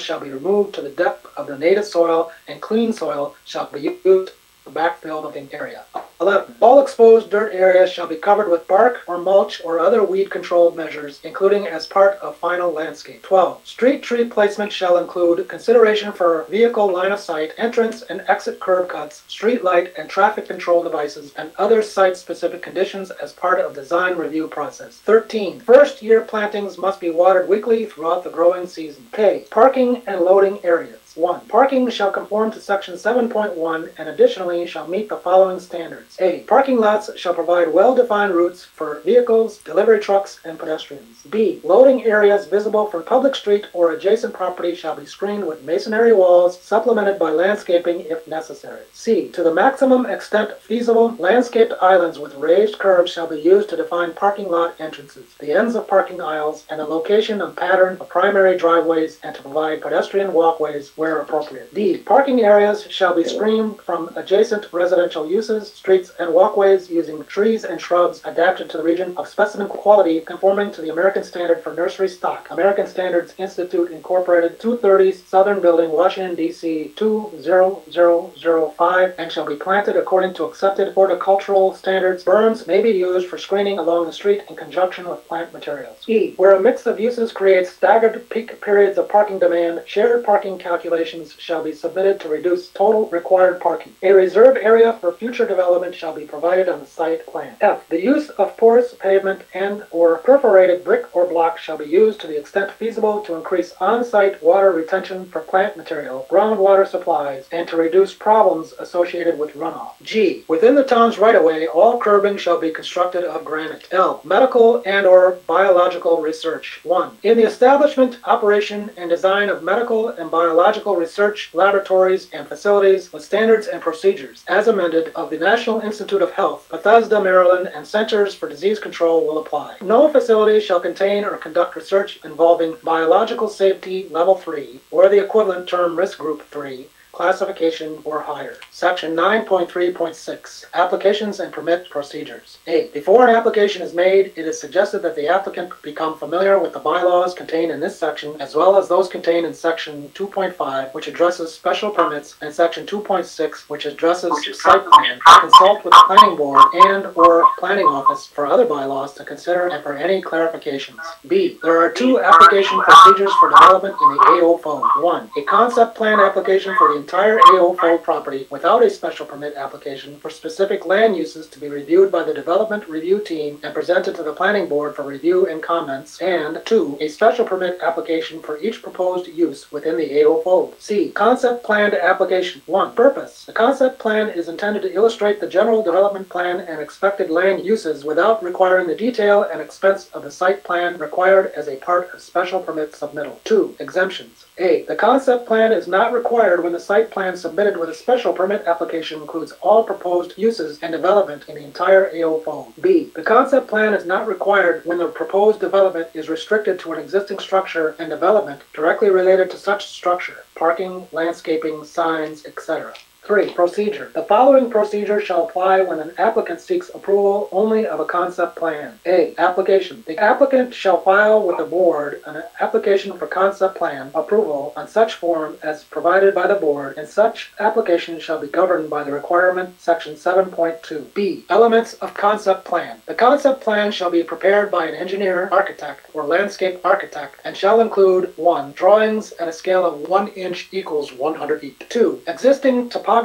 shall be removed to the depth of the native soil, and clean soil shall be used to backfill the area. 11. All exposed dirt areas shall be covered with bark or mulch or other weed control measures, including as part of final landscape. 12. Street tree placement shall include consideration for vehicle line of sight, entrance and exit curb cuts, street light and traffic control devices, and other site-specific conditions as part of design review process. 13. First year plantings must be watered weekly throughout the growing season. K. Parking and loading areas. Requirements. One, parking shall conform to section seven point one and additionally shall meet the following standards. A, parking lots shall provide well-defined routes for vehicles, delivery trucks, and pedestrians. B, loading areas visible from public street or adjacent property shall be screened with masonry walls supplemented by landscaping if necessary. C, to the maximum extent feasible, landscaped islands with raised curbs shall be used to define parking lot entrances, the ends of parking aisles, and the location and pattern of primary driveways and to provide pedestrian walkways where appropriate. D, parking areas shall be screened from adjacent residential uses, streets, and walkways using trees and shrubs adapted to the region of specimen quality conforming to the American Standard for Nursery Stock, American Standards Institute Incorporated, 230 Southern Building, Washington, D.C. 20005, and shall be planted according to accepted horticultural standards. Berms may be used for screening along the street in conjunction with plant materials. E, where a mix of uses creates staggered peak periods of parking demand, shared parking calculations shall be submitted to reduce total required parking. A reserve area for future development shall be provided on the site plan. F, the use of porous pavement and/or perforated brick or block shall be used to the extent feasible to increase on-site water retention for plant material, groundwater supplies, and to reduce problems associated with runoff. G, within the town's right-of-way, all curbing shall be constructed of granite. L, medical and/or biological research. 1. In the establishment, operation, and design of medical and biological research laboratories and facilities with standards and procedures, as amended, of the National Institute of Health, Bethesda, Maryland, and Centers for Disease Control will apply. No facility shall contain or conduct research involving biological safety level 3, or the equivalent term risk group 3, classification or higher. Section 9.3.6 Applications and Permit Procedures. A. Before an application is made, it is suggested that the applicant become familiar with the bylaws contained in this section as well as those contained in section 2.5 which addresses special permits and section 2.6 which addresses site plan. Consult with the planning board and or planning office for other bylaws to consider and for any clarifications. B. There are two application procedures for development in the AOFOD. 1. A concept plan application for the entire AOFOD property without a special permit application for specific land uses to be reviewed by the development review team and presented to the planning board for review and comments. And two, a special permit application for each proposed use within the AOFOD. C, concept plan application. One, purpose. The concept plan is intended to illustrate the general development plan and expected land uses without requiring the detail and expense of the site plan required as a part of special permit submittal. Two, exemptions. A, the concept plan is not required when the site plan submitted with a special permit application includes all proposed uses and development in the entire AOFOD. B, the concept plan is not required when the proposed development is restricted to an existing structure and development directly related to such structure, parking, landscaping, signs, etc. Three, procedure. The following procedure shall apply when an applicant seeks approval only of a concept plan. A, application. The applicant shall file with the board an application for concept plan approval on such form as provided by the board, and such application shall be governed by the requirement section 7.2. B, elements of concept plan. The concept plan shall be prepared by an engineer, architect, or landscape architect, and shall include 1. Drawings at a scale of 1 inch equals 100 feet. 2. Existing topography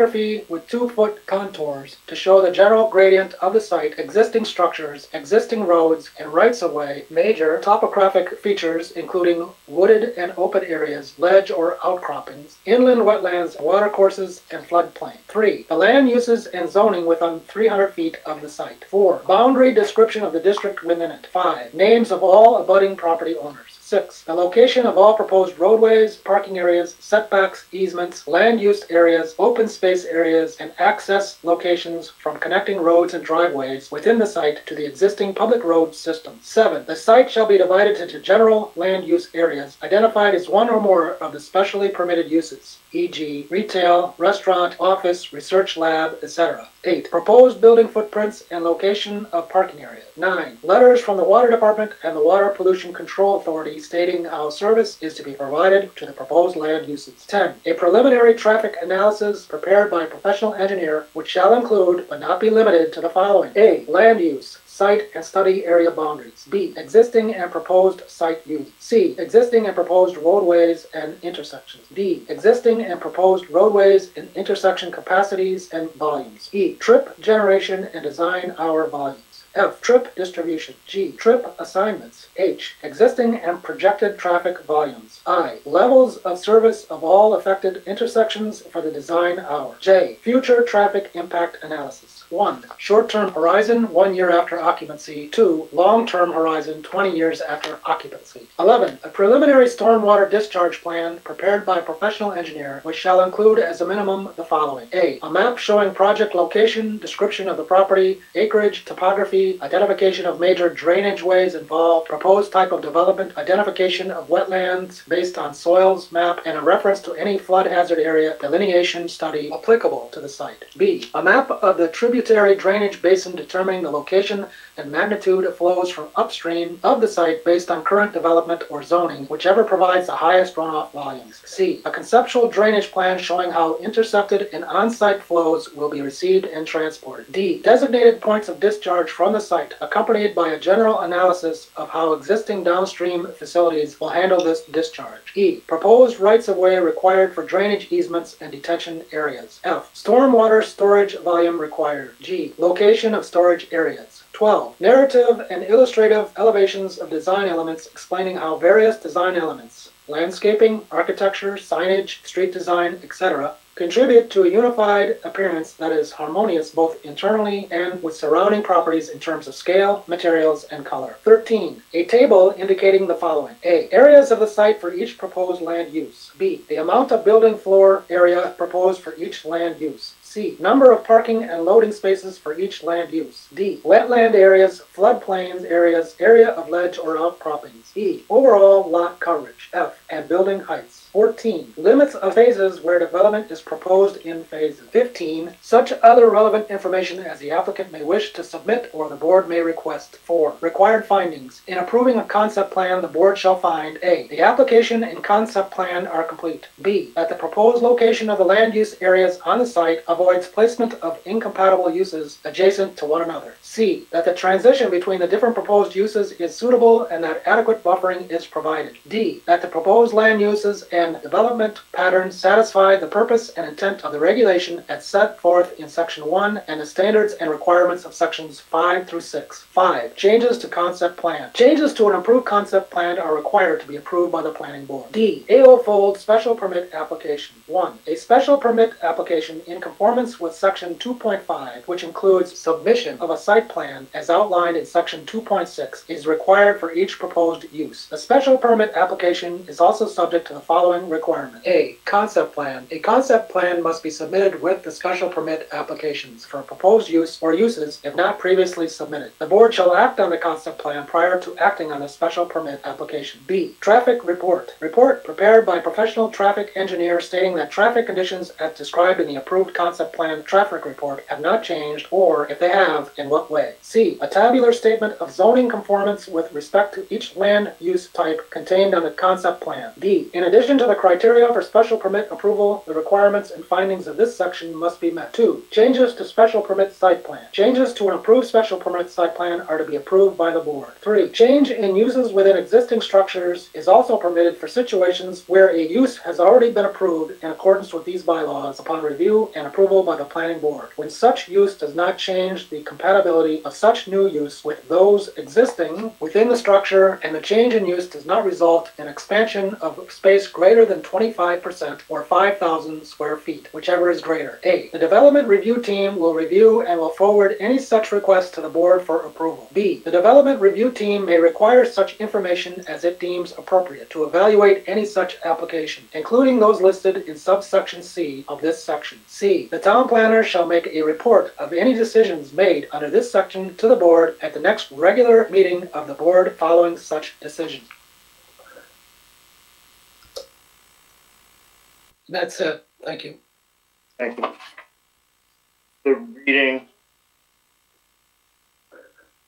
with two-foot contours to show the general gradient of the site, existing structures, existing roads, and rights-of-way, major topographic features including wooded and open areas, ledge or outcroppings, inland wetlands, watercourses, and floodplain. 3. The land uses and zoning within 300 feet of the site. 4. Boundary description of the district within it. 5. Names of all abutting property owners. Six, the location of all proposed roadways, parking areas, setbacks, easements, land use areas, open space areas, and access locations from connecting roads and driveways within the site to the existing public road system. Seven, the site shall be divided into general land use areas identified as one or more of the specially permitted uses e.g., retail, restaurant, office, research lab, etc. 8. Proposed building footprints and location of parking areas. 9. Letters from the Water Department and the Water Pollution Control Authority stating how service is to be provided to the proposed land uses. 10. A preliminary traffic analysis prepared by a professional engineer which shall include, but not be limited to the following. A. Land use site and study area boundaries. B. Existing and proposed site use. C. Existing and proposed roadways and intersections. D. Existing and proposed roadways and intersection capacities and volumes. E. Trip generation and design hour volumes. F. Trip distribution. G. Trip assignments. H. Existing and projected traffic volumes. I. Levels of service of all affected intersections for the design hour. J. Future traffic impact analysis. 1. Short-term horizon, one year after occupancy. 2. Long-term horizon, 20 years after occupancy. 11. A preliminary stormwater discharge plan prepared by a professional engineer, which shall include as a minimum the following. A. A map showing project location, description of the property, acreage, topography, identification of major drainage ways involved, proposed type of development, identification of wetlands based on soils map, and a reference to any flood hazard area delineation study applicable to the site. B. A map of the tributary drainage basin determining the location and magnitude of flows from upstream of the site based on current development or zoning, whichever provides the highest runoff volumes. C. A conceptual drainage plan showing how intercepted and on-site flows will be received and transported. D. Designated points of discharge from the site, accompanied by a general analysis of how existing downstream facilities will handle this discharge. E. Proposed rights-of-way required for drainage easements and detention areas. F. Stormwater storage volume required. G. Location of storage areas. 12. Narrative and illustrative elevations of design elements explaining how various design elements, landscaping, architecture, signage, street design, etc., contribute to a unified appearance that is harmonious both internally and with surrounding properties in terms of scale, materials, and color. 13. A table indicating the following. A. Areas of the site for each proposed land use. B. The amount of building floor area proposed for each land use. C. Number of parking and loading spaces for each land use. D. Wetland areas, floodplains areas, area of ledge or outcroppings. E. Overall lot coverage. F. And building heights. 14. Limits of phases where development is proposed in phase 15. Such other relevant information as the applicant may wish to submit or the board may request. 4. Required findings. In approving a concept plan, the board shall find A. The application and concept plan are complete. B. That the proposed location of the land use areas on the site avoids placement of incompatible uses adjacent to one another. C. That the transition between the different proposed uses is suitable and that adequate buffering is provided. D. That the proposed land uses and development patterns satisfy the purpose and intent of the regulation as set forth in section 1 and the standards and requirements of sections 5 through 6. 5. Changes to concept plan. Changes to an approved concept plan are required to be approved by the planning board. D. AOFOD Special Permit Application. 1. A special permit application in conformance with section 2.5, which includes submission of a site plan as outlined in section 2.6, is required for each proposed use. A special permit application is also subject to the following requirement. A. Concept plan. A concept plan must be submitted with the special permit applications for proposed use or uses if not previously submitted. The board shall act on the concept plan prior to acting on the special permit application. B. Traffic report. Report prepared by professional traffic engineer stating that traffic conditions as described in the approved concept plan traffic report have not changed or if they have, in what way. C. A tabular statement of zoning conformance with respect to each land use type contained on the concept plan. D. In addition to the criteria for special permit approval, the requirements and findings of this section must be met. 2. Changes to special permit site plan. Changes to an approved special permit site plan are to be approved by the board. 3. Change in uses within existing structures is also permitted for situations where a use has already been approved in accordance with these bylaws upon review and approval by the planning board. When such use does not change the compatibility of such new use with those existing within the structure and the change in use does not result in expansion of space greater than 25% or 5,000 square feet, whichever is greater. A. The development review team will review and will forward any such request to the board for approval. B. The development review team may require such information as it deems appropriate to evaluate any such application, including those listed in subsection C of this section. C. The town planner shall make a report of any decisions made under this section to the board at the next regular meeting of the board following such decision. That's it. Thank you. Thank you. The reading.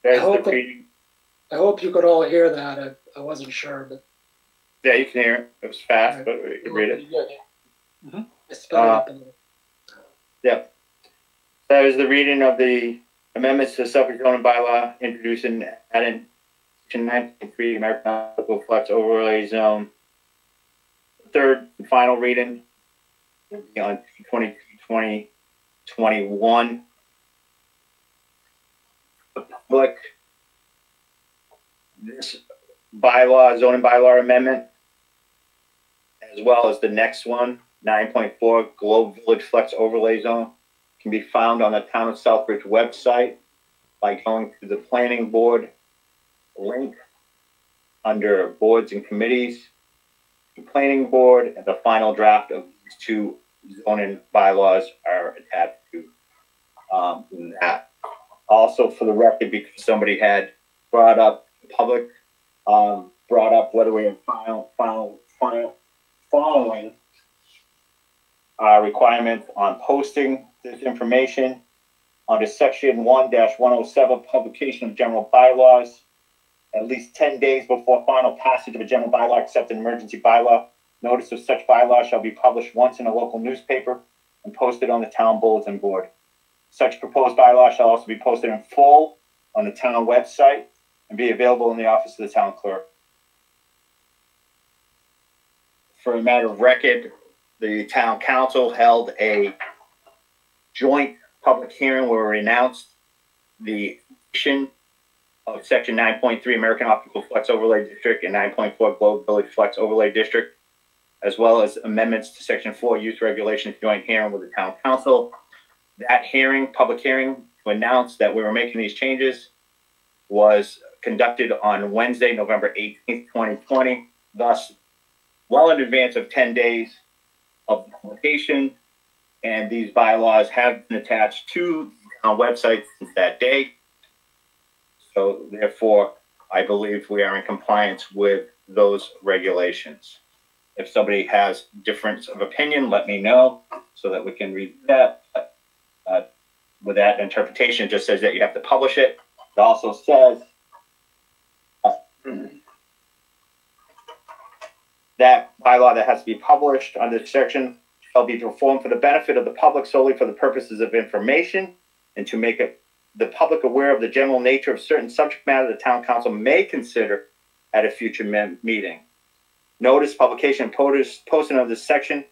There's hope the reading. I hope you could all hear that. I, I wasn't sure, but Yeah, you can hear it. It was fast, but we can read it. Mm-hmm. I spelled it uh, up a little. Yep. That is the reading of the amendments to the Suffolk zoning bylaw introducing adding section nineteen three American Optical Flex Overlay Zone. Third and final reading will be on twenty twenty twenty one. the public this bylaw, zoning bylaw amendment, as well as the next one, nine point four, Globe Village Flex Overlay Zone, can be found on the Town of Southbridge website by going to the planning board link under boards and committees, the planning board, and the final draft of two zoning bylaws are attached to um, that. Also, for the record, because somebody had brought up, public, um, brought up whether we are final, final, final, following uh, requirements on posting this information under section one one oh seven, publication of general bylaws, at least ten days before final passage of a general bylaw except an emergency bylaw. Notice of such bylaw shall be published once in a local newspaper and posted on the town bulletin board. Such proposed bylaw shall also be posted in full on the town website and be available in the office of the town clerk. For a matter of record, the town council held a joint public hearing where we announced the addition of section nine point three American Optical Flex Overlay District and nine point four Globe Village Flex Overlay District, as well as amendments to section four Youth regulations joint hearing with the town council. That hearing, public hearing, to announce that we were making these changes was conducted on Wednesday, November eighteenth, twenty twenty, thus well in advance of ten days of publication. And these bylaws have been attached to our website since that day. So therefore, I believe we are in compliance with those regulations. If somebody has difference of opinion, let me know so that we can read that. Uh, with that interpretation, it just says that you have to publish it. It also says uh, that bylaw that has to be published under this section shall be performed for the benefit of the public solely for the purposes of information and to make it the public aware of the general nature of certain subject matter the town council may consider at a future meeting. Notice, publication, potus- posting of this section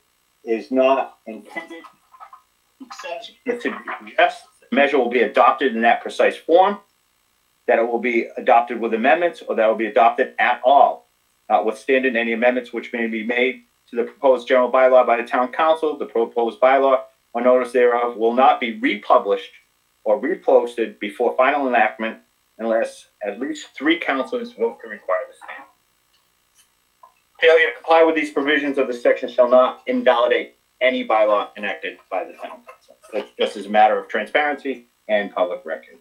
is not intended to suggest the measure will be adopted in that precise form, that it will be adopted with amendments, or that it will be adopted at all, notwithstanding any amendments which may be made to the proposed general bylaw by the town council, the proposed bylaw or notice thereof will not be republished or reposted before final enactment unless at least three councilors vote to require the same. Failure to comply with these provisions of the section shall not invalidate any bylaw enacted by the town council. That's just as a matter of transparency and public record.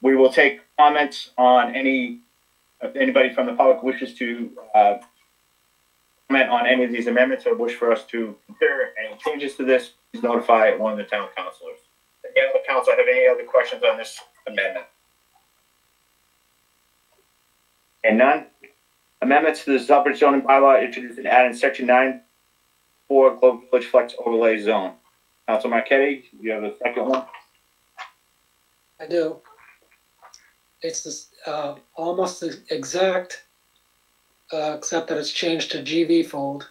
We will take comments on any, if anybody from the public wishes to, uh, comment on any of these amendments or wish for us to consider any changes to this, please notify one of the town councilors. Any other council have any other questions on this amendment? And none? Amendments to the Southbridge zoning bylaw introduced and added in section nine for Globe Village Flex Overlay Zone. Council Marquetti, you have a second one? I do. It's this, uh, almost the exact, uh, except that it's changed to GVFOD.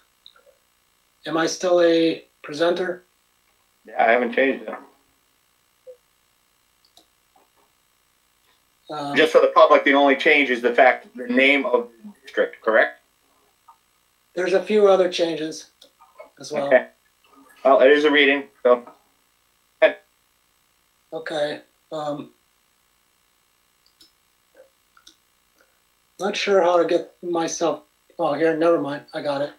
Am I still a presenter? Yeah, I haven't changed it. Um, Just for the public, the only change is the fact, the name of the district, correct? There's a few other changes as well. Okay. Well, it is a reading, so Okay, um. Not sure how to get myself, oh, here, never mind, I got it.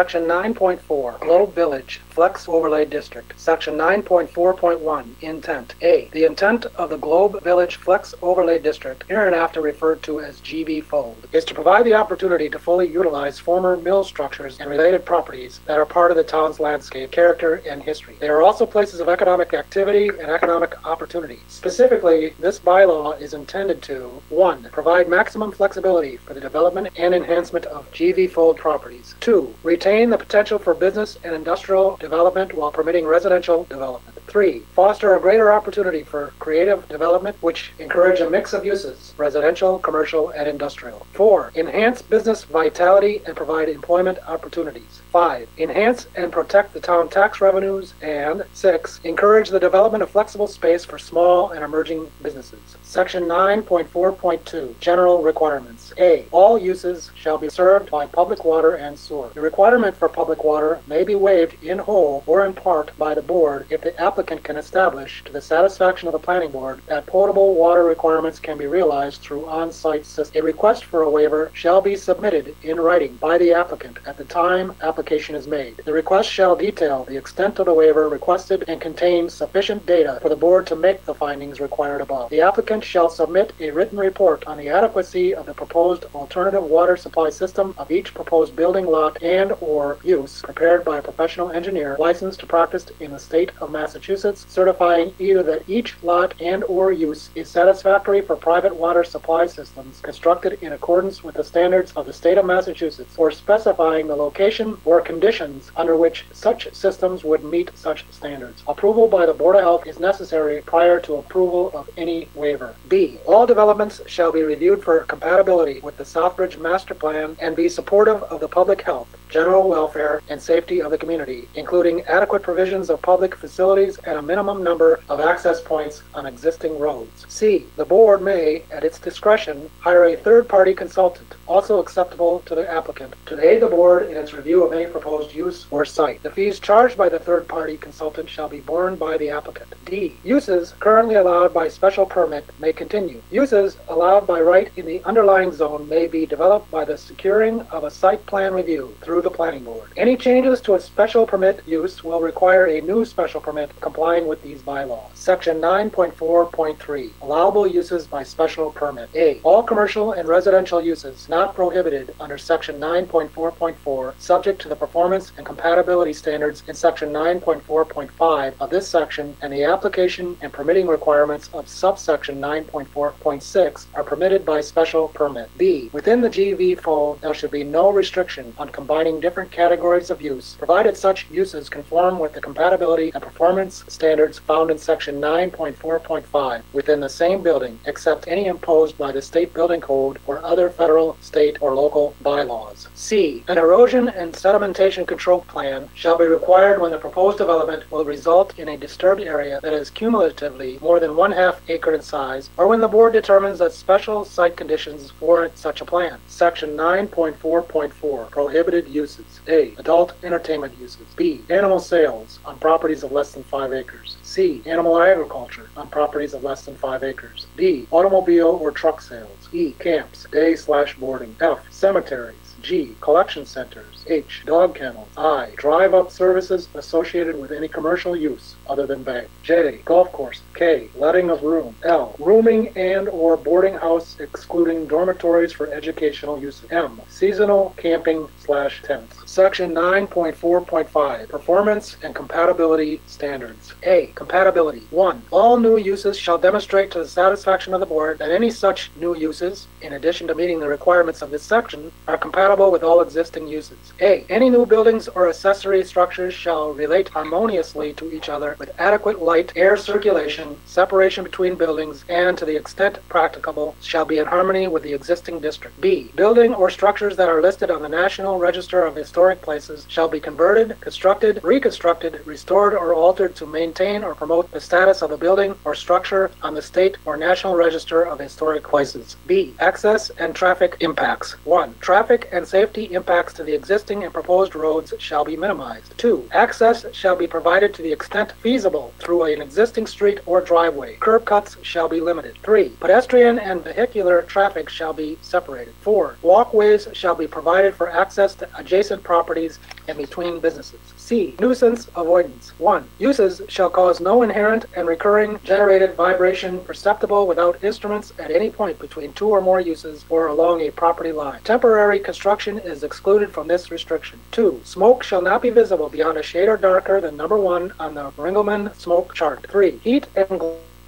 Section nine point four, Globe Village, Flex Overlay District. Section 9.4.1, intent. A, the intent of the Globe Village Flex Overlay District, hereinafter referred to as GVFOD, is to provide the opportunity to fully utilize former mill structures and related properties that are part of the town's landscape, character, and history. They are also places of economic activity and economic opportunity. Specifically, this bylaw is intended to 1. Provide maximum flexibility for the development and enhancement of GVFOD properties. 2. Retain the potential for business and industrial development while permitting residential development. 3. Foster a greater opportunity for creative development which encourage a mix of uses, residential, commercial, and industrial. 4. Enhance business vitality and provide employment opportunities. 5. Enhance and protect the town tax revenues. And 6. Encourage the development of flexible space for small and emerging businesses. Section 9.4.2 General Requirements. A. All uses shall be served by public water and sewer. The requirement for public water may be waived in whole or in part by the board if the applicant can establish to the satisfaction of the planning board that potable water requirements can be realized through on-site systems. A request for a waiver shall be submitted in writing by the applicant at the time application is made. The request shall detail the extent of the waiver requested and contain sufficient data for the board to make the findings required above. The applicant shall submit a written report on the adequacy of the proposed alternative water supply system of each proposed building lot and/or use prepared by a professional engineer licensed to practice in the state of Massachusetts, certifying either that each lot and/or use is satisfactory for private water supply systems constructed in accordance with the standards of the state of Massachusetts, or specifying the location or conditions under which such systems would meet such standards. Approval by the Board of Health is necessary prior to approval of any waiver. B. All developments shall be reviewed for compatibility with the Southbridge Master Plan and be supportive of the public health, general welfare, and safety of the community, including adequate provisions of public facilities and a minimum number of access points on existing roads. C. The board may, at its discretion, hire a third-party consultant, also acceptable to the applicant, to aid the board in its review of any proposed use or site. The fees charged by the third-party consultant shall be borne by the applicant. D. Uses currently allowed by special permit may continue. Uses allowed by right in the underlying zone may be developed by the securing of a site plan review through the planning board. Any changes to a special permit use will require a new special permit complying with these bylaws. Section 9.4.3 Allowable uses by special permit. A. All commercial and residential uses not prohibited under section 9.4.4 subject to the performance and compatibility standards in section 9.4.5 of this section and the application and permitting requirements of subsection 9.4.6 are permitted by special permit. B. Within the GVFOD, there should be no restriction on combining different categories of use, provided such uses conform with the compatibility and performance standards found in section 9.4.5 within the same building, except any imposed by the state building code or other federal, state, or local bylaws. C. An erosion and sedimentation control plan shall be required when the proposed development will result in a disturbed area that is cumulatively more than one half acre in size, or when the board determines that special site conditions warrant such a plan. Section 9.4.4 Prohibited uses. A. Adult entertainment uses. B. Animal sales on properties of less than 5 acres. C. Animal agriculture on properties of less than 5 acres. D. Automobile or truck sales. E. Camps, day slash boarding. F. Cemeteries. G. Collection centers. H. Dog kennels. I. Drive-up services associated with any commercial use other than bank. J. Golf course. K. Letting of room. L. Rooming and or boarding house excluding dormitories for educational use. M. Seasonal camping slash tents. Section 9.4.5 Performance and Compatibility Standards. A. Compatibility. 1. All new uses shall demonstrate to the satisfaction of the board that any such new uses, in addition to meeting the requirements of this section, are compatible with all existing uses. A. Any new buildings or accessory structures shall relate harmoniously to each other with adequate light, air circulation, separation between buildings, and to the extent practicable, shall be in harmony with the existing district. B. Building or structures that are listed on the National Register of Historic Places shall be converted, constructed, reconstructed, restored, or altered to maintain or promote the status of the building or structure on the state or National Register of Historic Places. B. Access and traffic impacts. 1. Traffic and safety impacts to the existing and proposed roads shall be minimized. 2. Access shall be provided to the extent feasible through an existing street or driveway. Curb cuts shall be limited. 3. Pedestrian and vehicular traffic shall be separated. 4. Walkways shall be provided for access to adjacent properties and between businesses. C. Nuisance avoidance. 1. Uses shall cause no inherent and recurring generated vibration perceptible without instruments at any point between two or more uses or along a property line. Temporary construction is excluded from this restriction. 2. Smoke shall not be visible beyond a shade or darker than number 1 on the Ringelmann smoke chart. 3. Heat and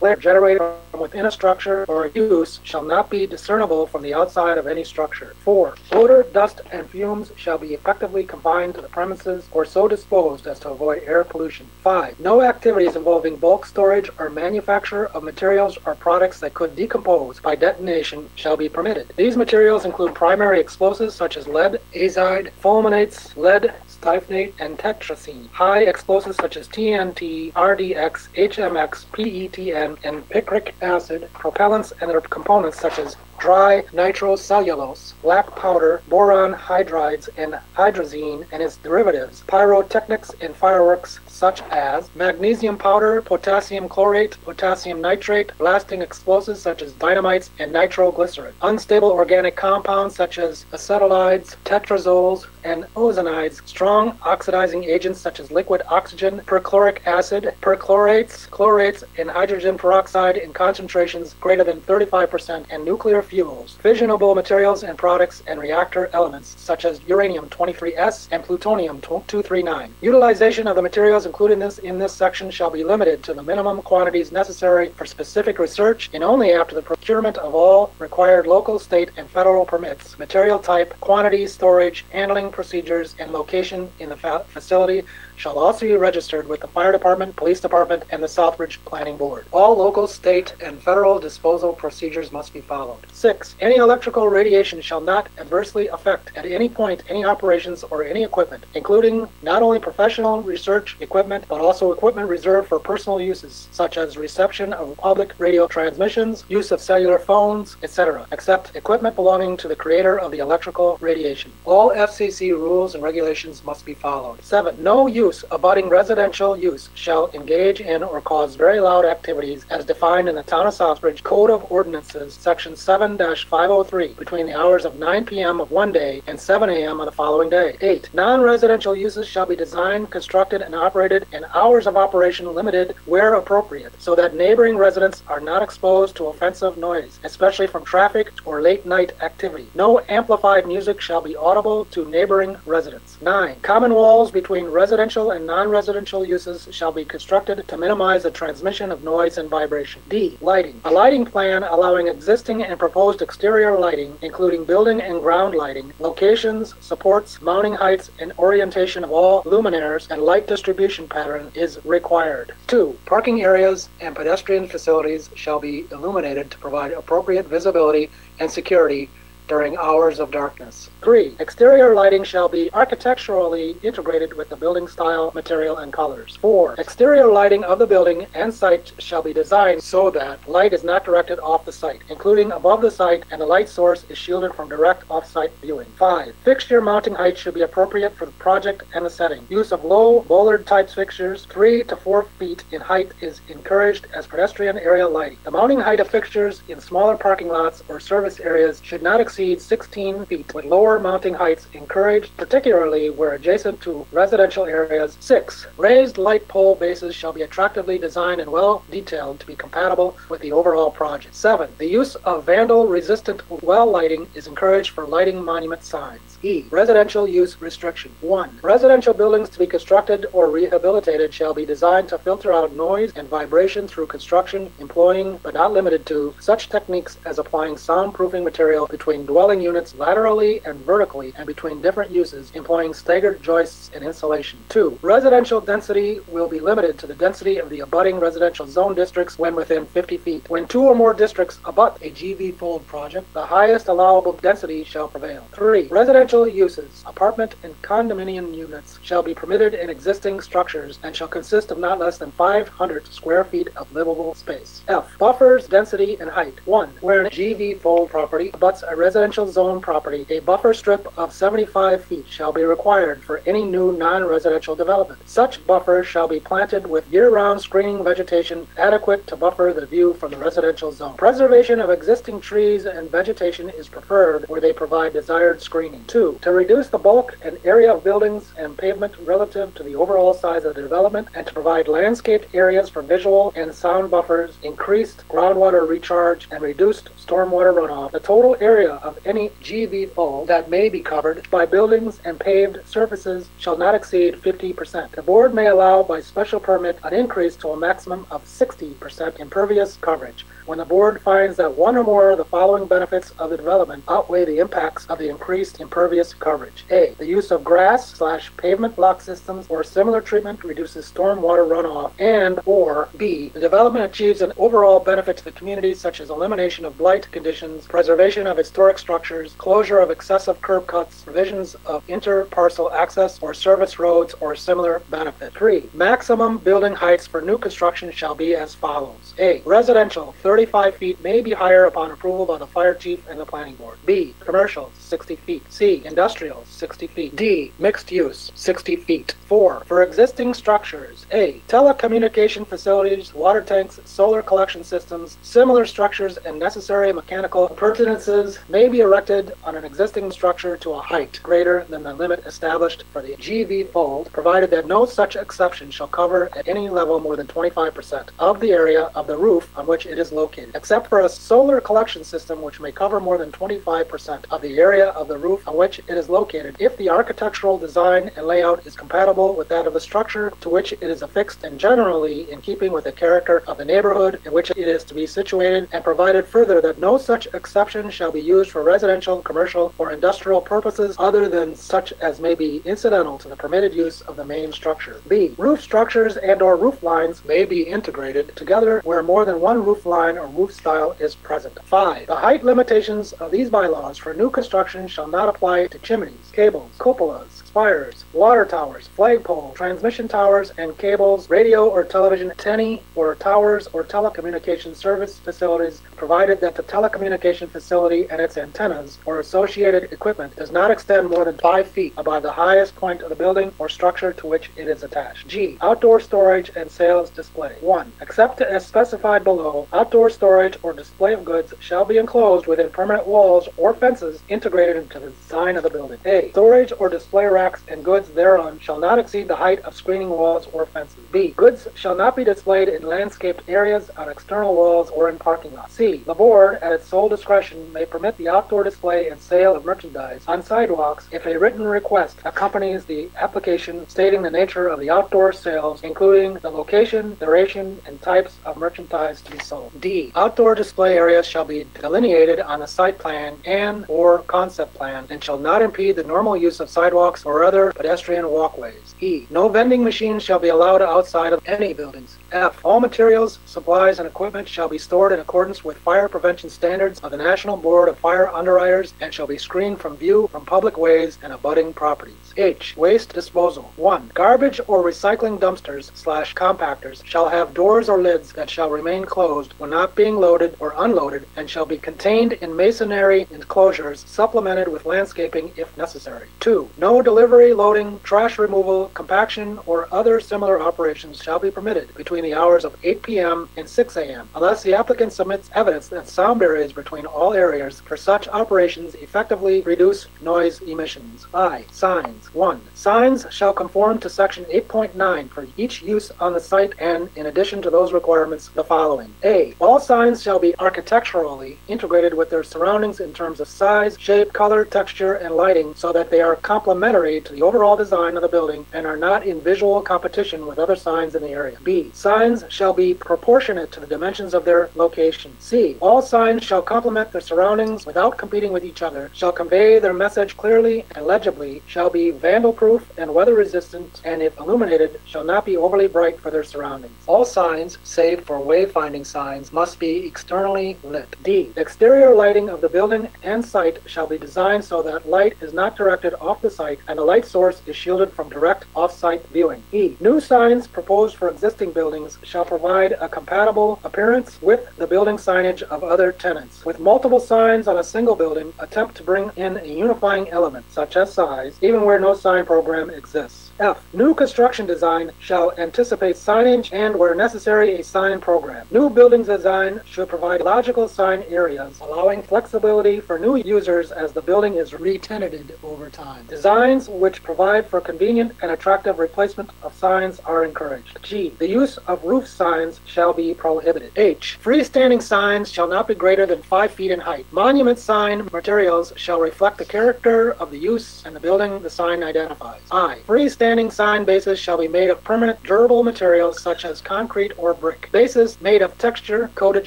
glare generated from within a structure or use shall not be discernible from the outside of any structure. 4. Odor, dust, and fumes shall be effectively confined to the premises or so disposed as to avoid air pollution. 5. No activities involving bulk storage or manufacture of materials or products that could decompose by detonation shall be permitted. These materials include primary explosives such as lead, azide, fulminates, lead, styphnate, and tetrazine. High explosives such as TNT, RDX, HMX, PETN, and picric acid, propellants and their components such as dry nitrocellulose, black powder, boron hydrides, and hydrazine and its derivatives, pyrotechnics and fireworks such as magnesium powder, potassium chlorate, potassium nitrate, blasting explosives such as dynamites and nitroglycerin, unstable organic compounds such as acetylides, tetrazoles, and ozonides, strong oxidizing agents such as liquid oxygen, perchloric acid, perchlorates, chlorates, and hydrogen peroxide in concentrations greater than 35%, and nuclear fuels, fissionable materials and products and reactor elements such as uranium-235 and plutonium-239. Utilization of the materials included in this, in this section shall be limited to the minimum quantities necessary for specific research and only after the procurement of all required local, state, and federal permits, material type, quantity, storage, handling procedures, and location in the fa- facility shall also be registered with the fire department, police department, and the Southbridge Planning Board. All local, state, and federal disposal procedures must be followed. Six, any electrical radiation shall not adversely affect at any point any operations or any equipment, including not only professional research equipment, but also equipment reserved for personal uses, such as reception of public radio transmissions, use of cellular phones, etc., except equipment belonging to the creator of the electrical radiation. All FCC rules and regulations must be followed. Seven, no use abutting residential use shall engage in or cause very loud activities as defined in the Town of Southbridge Code of Ordinances, Section 7-503, between the hours of 9 p.m. of one day and 7 a.m. on the following day. 8. Non-residential uses shall be designed, constructed, and operated, and hours of operation limited where appropriate, so that neighboring residents are not exposed to offensive noise, especially from traffic or late-night activity. No amplified music shall be audible to neighboring residents. 9. Common walls between residential and non-residential uses shall be constructed to minimize the transmission of noise and vibration. D. Lighting. A lighting plan allowing existing and proposed exterior lighting, including building and ground lighting, locations, supports, mounting heights, and orientation of all luminaires and light distribution pattern is required. 2. Parking areas and pedestrian facilities shall be illuminated to provide appropriate visibility and security during hours of darkness. 3. Exterior lighting shall be architecturally integrated with the building style, material, and colors. 4. Exterior lighting of the building and site shall be designed so that light is not directed off the site, including above the site, and the light source is shielded from direct off-site viewing. 5. Fixture mounting height should be appropriate for the project and the setting. Use of low bollard type fixtures, 3 to 4 feet in height, is encouraged as pedestrian area lighting. The mounting height of fixtures in smaller parking lots or service areas should not exceed 16 feet, with lower mounting heights encouraged, particularly where adjacent to residential areas. 6. Raised light pole bases shall be attractively designed and well detailed to be compatible with the overall project. 7. The use of vandal-resistant well lighting is encouraged for lighting monument signs. E. Residential use restriction. 1. Residential buildings to be constructed or rehabilitated shall be designed to filter out noise and vibration through construction, employing, but not limited to, such techniques as applying soundproofing material between dwelling units laterally and vertically and between different uses, employing staggered joists and insulation. 2. Residential density will be limited to the density of the abutting residential zone districts when within 50 feet. When two or more districts abut a GVFOD project, the highest allowable density shall prevail. 3. Residential uses, apartment and condominium units shall be permitted in existing structures and shall consist of not less than 500 square feet of livable space. F. Buffers, density, and height. 1. Where an GVFOD property abuts a residential residential zone property, a buffer strip of 75 feet shall be required for any new non-residential development. Such buffer shall be planted with year-round screening vegetation adequate to buffer the view from the residential zone. Preservation of existing trees and vegetation is preferred where they provide desired screening. Two, to reduce the bulk and area of buildings and pavement relative to the overall size of the development and to provide landscaped areas for visual and sound buffers, increased groundwater recharge, and reduced stormwater runoff. The total area of any GVFOD that may be covered by buildings and paved surfaces shall not exceed 50%. The board may allow by special permit an increase to a maximum of 60% impervious coverage when the board finds that one or more of the following benefits of the development outweigh the impacts of the increased impervious coverage. A. The use of grass slash pavement block systems or similar treatment reduces stormwater runoff and or B. The development achieves an overall benefit to the community such as elimination of blight conditions, preservation of historic structures, closure of excessive curb cuts, provisions of inter-parcel access or service roads or similar benefit. 3. Maximum building heights for new construction shall be as follows. A. Residential 35 feet may be higher upon approval by the fire chief and the planning board. B. Commercial, 60 feet. C. Industrial, 60 feet. D. Mixed use, 60 feet. 4. For existing structures, A. Telecommunication facilities, water tanks, solar collection systems, similar structures, and necessary mechanical appurtenances may be erected on an existing structure to a height greater than the limit established for the GVFOD, provided that no such exception shall cover at any level more than 25% of the area of the roof on which it is located, except for a solar collection system which may cover more than 25% of the area of the roof on which it is located if the architectural design and layout is compatible with that of the structure to which it is affixed and generally in keeping with the character of the neighborhood in which it is to be situated, and provided further that no such exception shall be used for residential, commercial, or industrial purposes other than such as may be incidental to the permitted use of the main structure. B. Roof structures and or roof lines may be integrated together where more than one roof line or roof style is present. 5. The height limitations of these bylaws for new construction shall not apply to chimneys, cables, cupolas, spires, water towers, flagpole, transmission towers, and cables, radio or television antennae, or towers or telecommunication service facilities, provided that the telecommunication facility and its antennas or associated equipment does not extend more than 5 feet above the highest point of the building or structure to which it is attached. G. Outdoor storage and sales display. 1. Except as specified below, outdoor storage or display of goods shall be enclosed within permanent walls or fences integrated into the design of the building. A. Storage or display and goods thereon shall not exceed the height of screening walls or fences. B. Goods shall not be displayed in landscaped areas, on external walls, or in parking lots. C. The board, at its sole discretion, may permit the outdoor display and sale of merchandise on sidewalks if a written request accompanies the application stating the nature of the outdoor sales, including the location, duration, and types of merchandise to be sold. D. Outdoor display areas shall be delineated on the site plan and or concept plan and shall not impede the normal use of sidewalks or other pedestrian walkways. E. No vending machines shall be allowed outside of any buildings. F. All materials, supplies, and equipment shall be stored in accordance with fire prevention standards of the National Board of Fire Underwriters and shall be screened from view from public ways and abutting properties. H. Waste disposal. 1. Garbage or recycling dumpsters slash compactors shall have doors or lids that shall remain closed when not being loaded or unloaded and shall be contained in masonry enclosures supplemented with landscaping if necessary. 2. No delivery, loading, trash removal, compaction, or other similar operations shall be permitted between the hours of 8 p.m. and 6 a.m. unless the applicant submits evidence that sound barriers between all areas for such operations effectively reduce noise emissions. I. Signs. 1. Signs shall conform to section 8.9 for each use on the site and, in addition to those requirements, the following. A. All signs shall be architecturally integrated with their surroundings in terms of size, shape, color, texture, and lighting so that they are complementary to the overall design of the building and are not in visual competition with other signs in the area. B. Signs shall be proportionate to the dimensions of their location. C. All signs shall complement their surroundings without competing with each other, shall convey their message clearly and legibly, shall be vandal-proof and weather-resistant, and if illuminated, shall not be overly bright for their surroundings. All signs, save for wayfinding signs, must be externally lit. D. Exterior lighting of the building and site shall be designed so that light is not directed off the site and the light source is shielded from direct off-site viewing. E. New signs proposed for existing buildings shall provide a compatible appearance with the building signage of other tenants. With multiple signs on a single building, attempt to bring in a unifying element, such as size, even where no sign program exists. F. New construction design shall anticipate signage and, where necessary, a sign program. New buildings design should provide logical sign areas, allowing flexibility for new users as the building is re-tenanted over time. Designs which provide for convenient and attractive replacement of signs are encouraged. G. The use of roof signs shall be prohibited. H. Freestanding signs shall not be greater than five feet in height. Monument sign materials shall reflect the character of the use and the building the sign identifies. I. Freestanding sign bases shall be made of permanent durable materials such as concrete or brick. Bases made of texture coated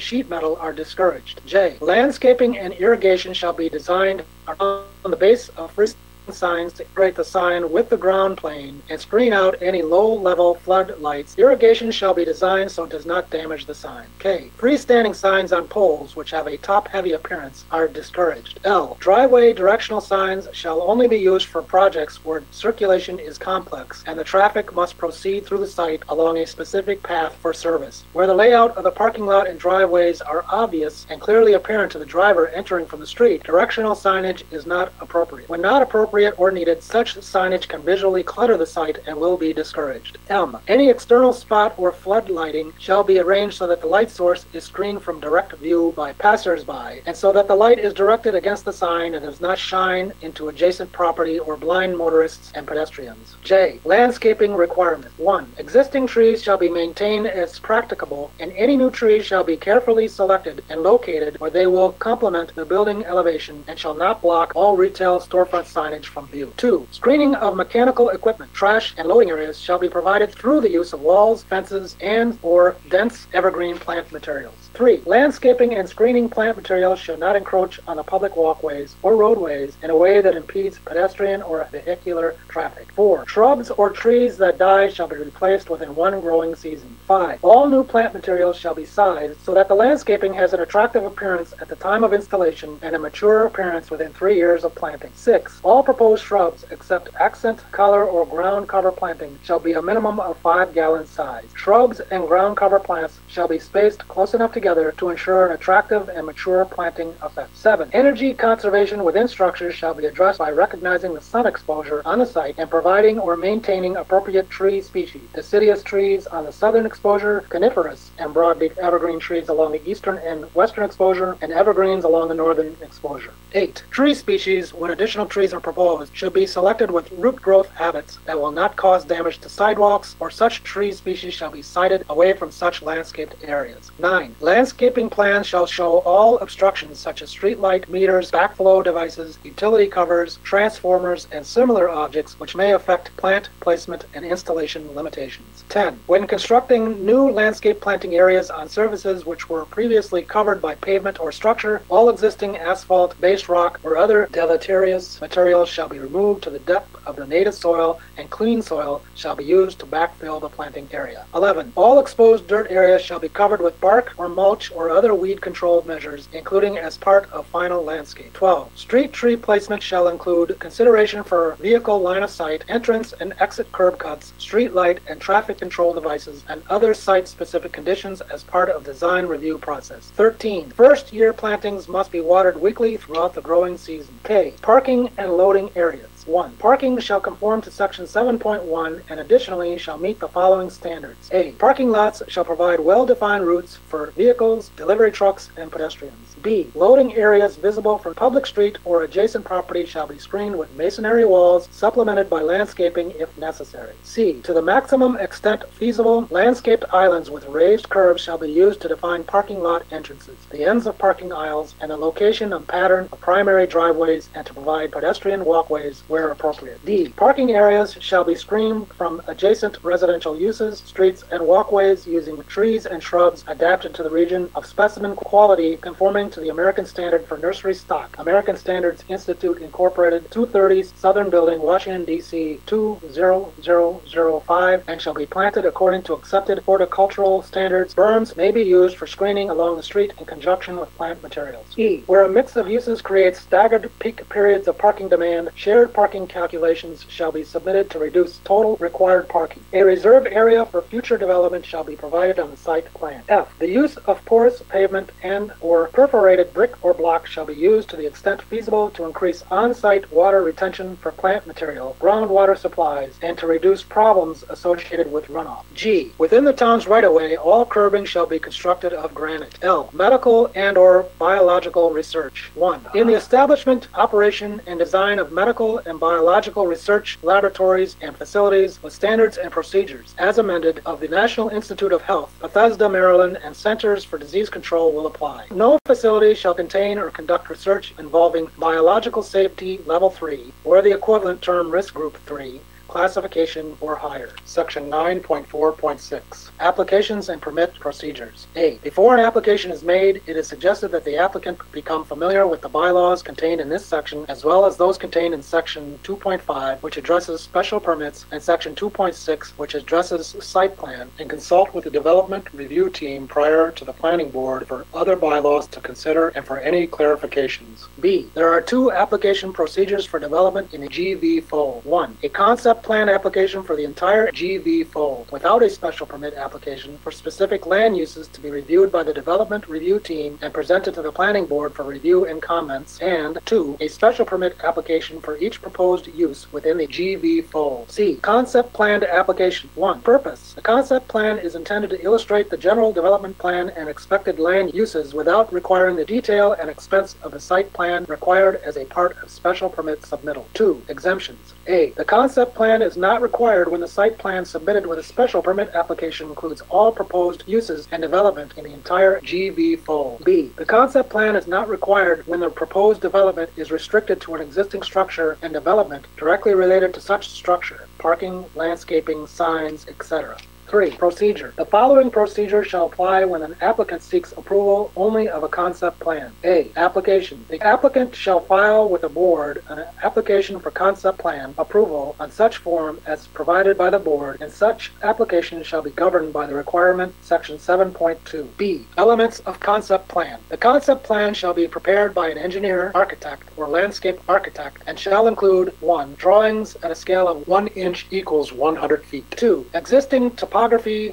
sheet metal are discouraged. J. Landscaping and irrigation shall be designed on the base of freestanding signs to integrate the sign with the ground plane and screen out any low-level flood lights. Irrigation shall be designed so it does not damage the sign. K. Freestanding signs on poles which have a top-heavy appearance are discouraged. L. Driveway directional signs shall only be used for projects where circulation is complex and the traffic must proceed through the site along a specific path for service. Where the layout of the parking lot and driveways are obvious and clearly apparent to the driver entering from the street, directional signage is not appropriate. When not appropriate, appropriate or needed, such signage can visually clutter the site and will be discouraged. M. Any external spot or flood lighting shall be arranged so that the light source is screened from direct view by passersby, and so that the light is directed against the sign and does not shine into adjacent property or blind motorists and pedestrians. J. Landscaping requirement. 1. Existing trees shall be maintained as practicable, and any new trees shall be carefully selected and located where they will complement the building elevation and shall not block all retail storefront signage from view. 2. Screening of mechanical equipment, trash, and loading areas shall be provided through the use of walls, fences, and or dense evergreen plant materials. 3. Landscaping and screening plant materials should not encroach on the public walkways or roadways in a way that impedes pedestrian or vehicular traffic. 4. Shrubs or trees that die shall be replaced within one growing season. 5. All new plant materials shall be sized so that the landscaping has an attractive appearance at the time of installation and a mature appearance within three years of planting. 6. All proposed shrubs, except accent, color, or ground cover planting, shall be a minimum of 5 gallon size. Shrubs and ground cover plants shall be spaced close enough together to ensure an attractive and mature planting effect. 7. Energy conservation within structures shall be addressed by recognizing the sun exposure on the site and providing or maintaining appropriate tree species. Deciduous trees on the southern exposure, coniferous and broadleaf evergreen trees along the eastern and western exposure, and evergreens along the northern exposure. 8. Tree species, when additional trees are proposed, should be selected with root growth habits that will not cause damage to sidewalks, or such tree species shall be sited away from such landscaped areas. 9. Landscaping plans shall show all obstructions such as streetlight, meters, backflow devices, utility covers, transformers, and similar objects which may affect plant placement and installation limitations. 10. When constructing new landscape planting areas on surfaces which were previously covered by pavement or structure, all existing asphalt, base rock, or other deleterious materials shall be removed to the depth of the native soil, and clean soil shall be used to backfill the planting area. 11. All exposed dirt areas shall be covered with bark or mulch or other weed control measures, including as part of final landscape. 12. Street tree placement shall include consideration for vehicle line of sight, entrance and exit curb cuts, street light and traffic control devices, and other site-specific conditions as part of design review process. 13. First year plantings must be watered weekly throughout the growing season. K. Parking and loading areas. 1. Parking shall conform to section 7.1 and additionally shall meet the following standards. A. Parking lots shall provide well-defined routes for vehicles, delivery trucks, and pedestrians. B. Loading areas visible from public street or adjacent property shall be screened with masonry walls supplemented by landscaping if necessary. C. To the maximum extent feasible, landscaped islands with raised curves shall be used to define parking lot entrances, the ends of parking aisles, and the location and pattern of primary driveways and to provide pedestrian walkways where appropriate. D. Parking areas shall be screened from adjacent residential uses, streets, and walkways using trees and shrubs adapted to the region of specimen quality conforming to the American Standard for Nursery Stock, American Standards Institute Incorporated, 230 Southern Building, Washington, D.C. 20005, and shall be planted according to accepted horticultural standards. Berms may be used for screening along the street in conjunction with plant materials. E. Where a mix of uses creates staggered peak periods of parking demand, shared parking parking calculations shall be submitted to reduce total required parking. A reserve area for future development shall be provided on the site plan. F, the use of porous pavement and/or perforated brick or block shall be used to the extent feasible to increase on-site water retention for plant material, groundwater supplies, and to reduce problems associated with runoff. G, within the town's right-of-way, all curbing shall be constructed of granite. L, medical and/or biological research. 1. In the establishment, operation, and design of medical and biological research laboratories and facilities with standards and procedures, as amended, of the National Institute of Health, Bethesda, Maryland, and Centers for Disease Control will apply. No facility shall contain or conduct research involving biological safety level 3 or the equivalent term risk group 3 classification or higher. Section 9.4.6. Applications and permit procedures. A. Before an application is made, it is suggested that the applicant become familiar with the bylaws contained in this section as well as those contained in section 2.5, which addresses special permits, and section 2.6, which addresses site plan, and consult with the development review team prior to the planning board for other bylaws to consider and for any clarifications. B. There are two application procedures for development in a GVFOD. 1. A concept plan application for the entire GVFOD without a special permit application for specific land uses to be reviewed by the development review team and presented to the planning board for review and comments. And two, a special permit application for each proposed use within the GVFOD. C. Concept plan application. One. Purpose. The concept plan is intended to illustrate the general development plan and expected land uses without requiring the detail and expense of a site plan required as a part of special permit submittal. Two. Exemptions. A. The concept plan is not required when the site plan submitted with a special permit application includes all proposed uses and development in the entire GVFOD. B. The concept plan is not required when the proposed development is restricted to an existing structure and development directly related to such structure, parking, landscaping, signs, etc. 3. Procedure. The following procedure shall apply when an applicant seeks approval only of a concept plan. A. Application. The applicant shall file with the board an application for concept plan approval on such form as provided by the board, and such application shall be governed by the requirement section 7.2. B. Elements of concept plan. The concept plan shall be prepared by an engineer, architect, or landscape architect, and shall include 1. Drawings at a scale of 1 inch equals 100 feet. 2. Existing topography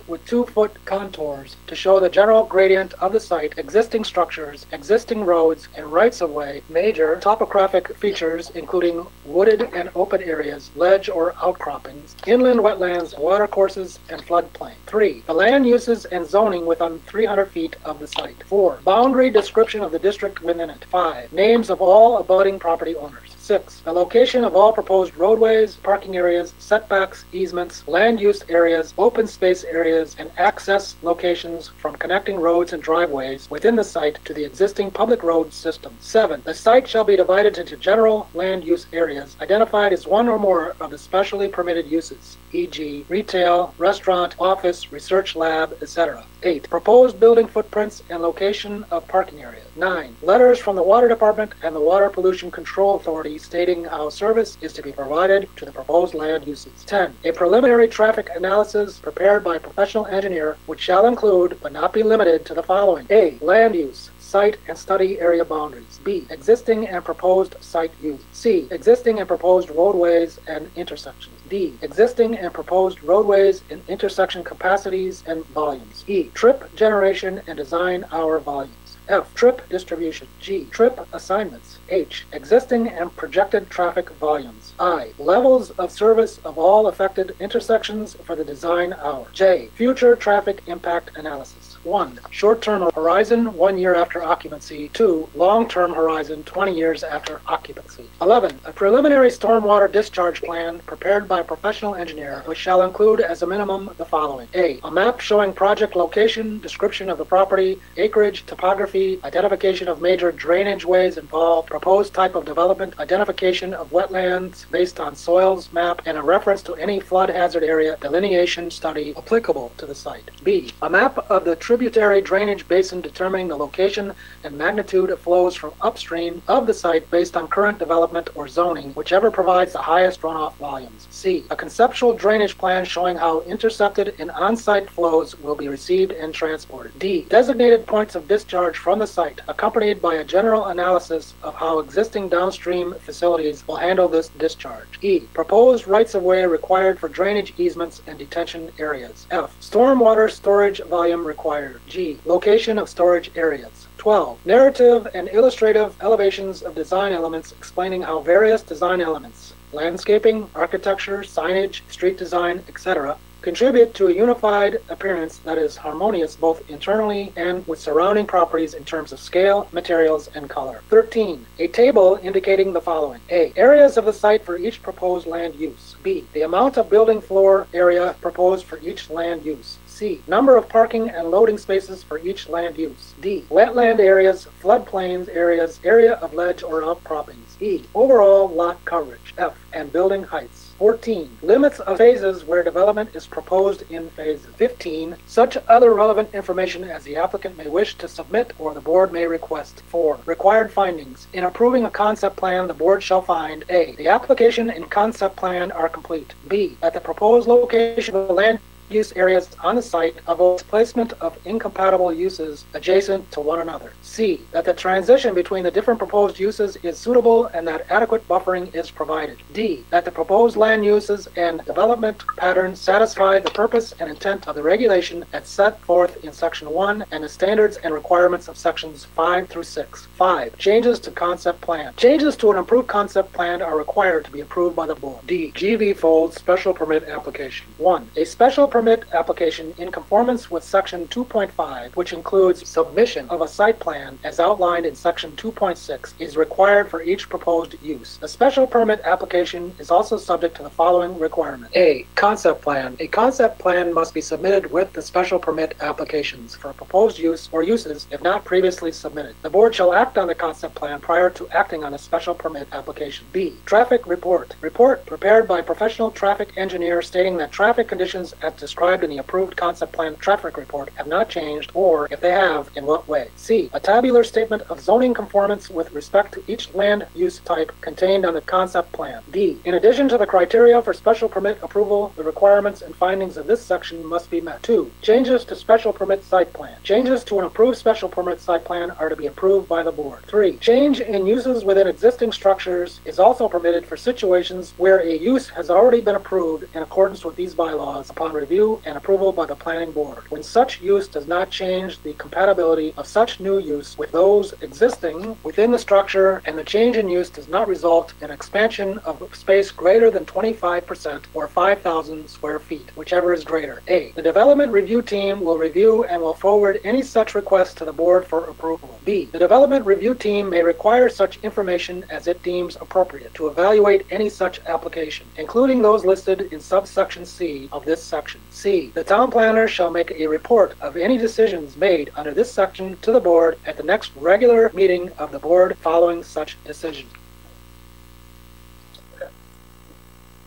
with 2 foot contours to show the general gradient of the site, existing structures, existing roads, and rights of way, major topographic features including wooded and open areas, ledge or outcroppings, inland wetlands, watercourses, and floodplain. 3. The land uses and zoning within 300 feet of the site. 4. Boundary description of the district within it. 5. Names of all abutting property owners. 6. The location of all proposed roadways, parking areas, setbacks, easements, land use areas, open space areas, and access locations from connecting roads and driveways within the site to the existing public road system. 7. The site shall be divided into general land use areas identified as one or more of the specially permitted uses, e.g., retail, restaurant, office, research lab, etc. 8. Proposed building footprints and location of parking areas. 9. Letters from the Water Department and the Water Pollution Control Authority stating how service is to be provided to the proposed land uses. 10. A preliminary traffic analysis prepared by a professional engineer which shall include, but not be limited to the following. A. Land use site and study area boundaries. B. Existing and proposed site use. C. Existing and proposed roadways and intersections. D. Existing and proposed roadways and intersection capacities and volumes. E. Trip generation and design hour volumes. F. Trip distribution. G. Trip assignments. H. Existing and projected traffic volumes. I. Levels of service of all affected intersections for the design hour. J. Future traffic impact analysis. 1. Short-term horizon, one year after occupancy. 2. Long-term horizon, 20 years after occupancy. 11. A preliminary stormwater discharge plan prepared by a professional engineer, which shall include as a minimum the following. A. A map showing project location, description of the property, acreage, topography, identification of major drainage ways involved, proposed type of development, identification of wetlands based on soils map, and a reference to any flood hazard area delineation study applicable to the site. B. A map of the tributary drainage basin determining the location and magnitude of flows from upstream of the site based on current development or zoning, whichever provides the highest runoff volumes. C, a conceptual drainage plan showing how intercepted and on-site flows will be received and transported. D, designated points of discharge from the site, accompanied by a general analysis of how existing downstream facilities will handle this discharge. E, proposed rights-of-way required for drainage easements and detention areas. F, stormwater storage volume required. G, location of storage areas. 12. Narrative and illustrative elevations of design elements explaining how various design elements, landscaping, architecture, signage, street design, etc., contribute to a unified appearance that is harmonious both internally and with surrounding properties in terms of scale, materials, and color. 13. A table indicating the following. A. Areas of the site for each proposed land use. B. The amount of building floor area proposed for each land use. C. Number of parking and loading spaces for each land use. D. Wetland areas, floodplains areas, area of ledge or outcroppings. E. Overall lot coverage. F. And building heights. 14. Limits of phases where development is proposed in phase 15. Such other relevant information as the applicant may wish to submit or the board may request. 4. Required findings. In approving a concept plan, the board shall find A. The application and concept plan are complete. B. That the proposed location of the land use areas on the site avoids placement of incompatible uses adjacent to one another. C. That the transition between the different proposed uses is suitable and that adequate buffering is provided. D. That the proposed land uses and development patterns satisfy the purpose and intent of the regulation as set forth in section 1 and the standards and requirements of sections 5 through 6. 5. Changes to concept plan. Changes to an approved concept plan are required to be approved by the board. D. GVFOD Special Permit Application. 1. A special permit application in conformance with section 2.5, which includes submission of a site plan as outlined in section 2.6, is required for each proposed use. A special permit application is also subject to the following requirements. A. Concept plan. A concept plan must be submitted with the special permit applications for proposed use or uses if not previously submitted. The board shall act on the concept plan prior to acting on a special permit application. B. Traffic report. Report prepared by professional traffic engineer stating that traffic conditions at described in the approved concept plan traffic report have not changed, or if they have, in what way. C. A tabular statement of zoning conformance with respect to each land use type contained on the concept plan. D. In addition to the criteria for special permit approval, the requirements and findings of this section must be met. 2. Changes to special permit site plan. Changes to an approved special permit site plan are to be approved by the board. 3. Change in uses within existing structures is also permitted for situations where a use has already been approved in accordance with these bylaws upon review and approval by the planning board. When such use does not change the compatibility of such new use with those existing within the structure and the change in use does not result in expansion of space greater than 25% or 5,000 square feet, whichever is greater. A. The development review team will review and will forward any such request to the board for approval. B. The development review team may require such information as it deems appropriate to evaluate any such application, including those listed in subsection C of this section. C. The town planner shall make a report of any decisions made under this section to the board at the next regular meeting of the board following such decision.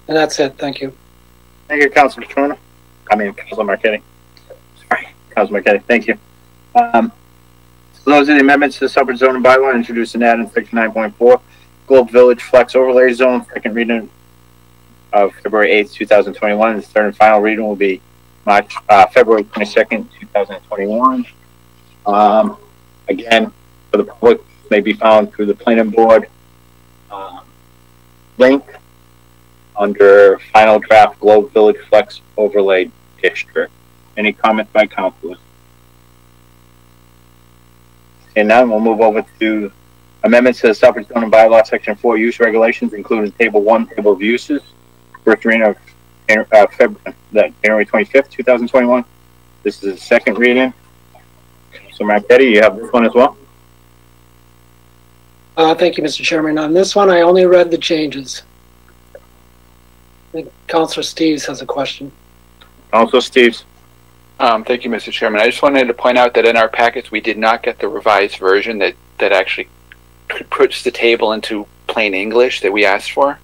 And that's it. Thank you. Thank you, Councilor Patrono. I mean, Councilor Marquetti. Sorry, Councilor Marquetti, thank you. Um, so those are the amendments to the Southbridge zoning bylaw introduced and added in section nine point four. Globe Village Flex Overlay Zone, second reading of February eighth, two thousand twenty-one. The third and final reading will be March, uh, February twenty-second, two thousand twenty-one. Um, again, for the public, may be found through the planning board, um, link under final draft Globe Village Flex Overlay District. Any comments by councilors? And now we'll move over to amendments to the Southbridge zoning bylaw, section four, use regulations, including table one, table of uses. First reading of, uh, Feb, that January twenty-fifth, two thousand twenty-one. This is the second reading. So Marquetti, you have this one as well? Uh, thank you, Mr. Chairman. On this one, I only read the changes. I think Counselor Steves has a question. Also, Steve's. Um, thank you, Mr. Chairman. I just wanted to point out that in our packets, we did not get the revised version that, that actually puts the table into plain English that we asked for.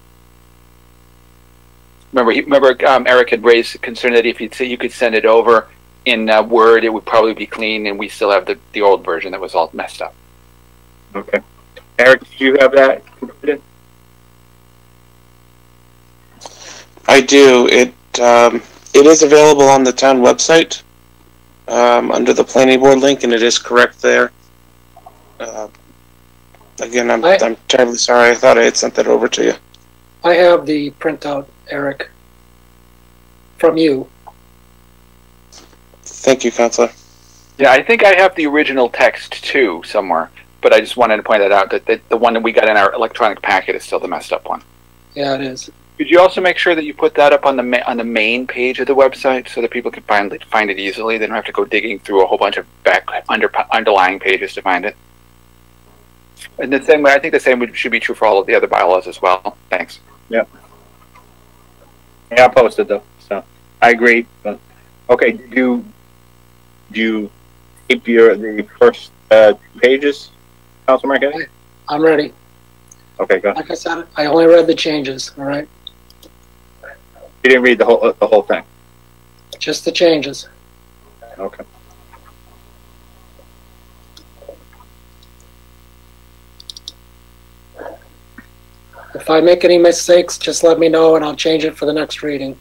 Remember, he, remember, um, Eric had raised the concern that if you'd say you could send it over in uh, Word, it would probably be clean, and we still have the, the old version that was all messed up. Okay. Eric, did you have that completed? I do. It um, it is available on the town website um, under the planning board link, and it is correct there. Uh, again, I'm I- I'm terribly sorry. I thought I had sent that over to you. I have the printout, Eric, from you. Thank you, Counselor. Yeah, I think I have the original text too somewhere, but I just wanted to point that out that the, the one that we got in our electronic packet is still the messed up one. Yeah, it is. Could you also make sure that you put that up on the ma- on the main page of the website so that people can find it, find it easily? They don't have to go digging through a whole bunch of back under underlying pages to find it. And the same way, I think the same should be true for all of the other bylaws as well. Thanks. Yeah, I posted though, so I agree, but, okay, do you, do you keep your, the first, uh, pages, Council Marquetti? I'm ready. Okay, go. Like I said, I only read the changes, all right? You didn't read the whole, the whole thing? Just the changes. Okay. If I make any mistakes, just let me know and I'll change it for the next reading.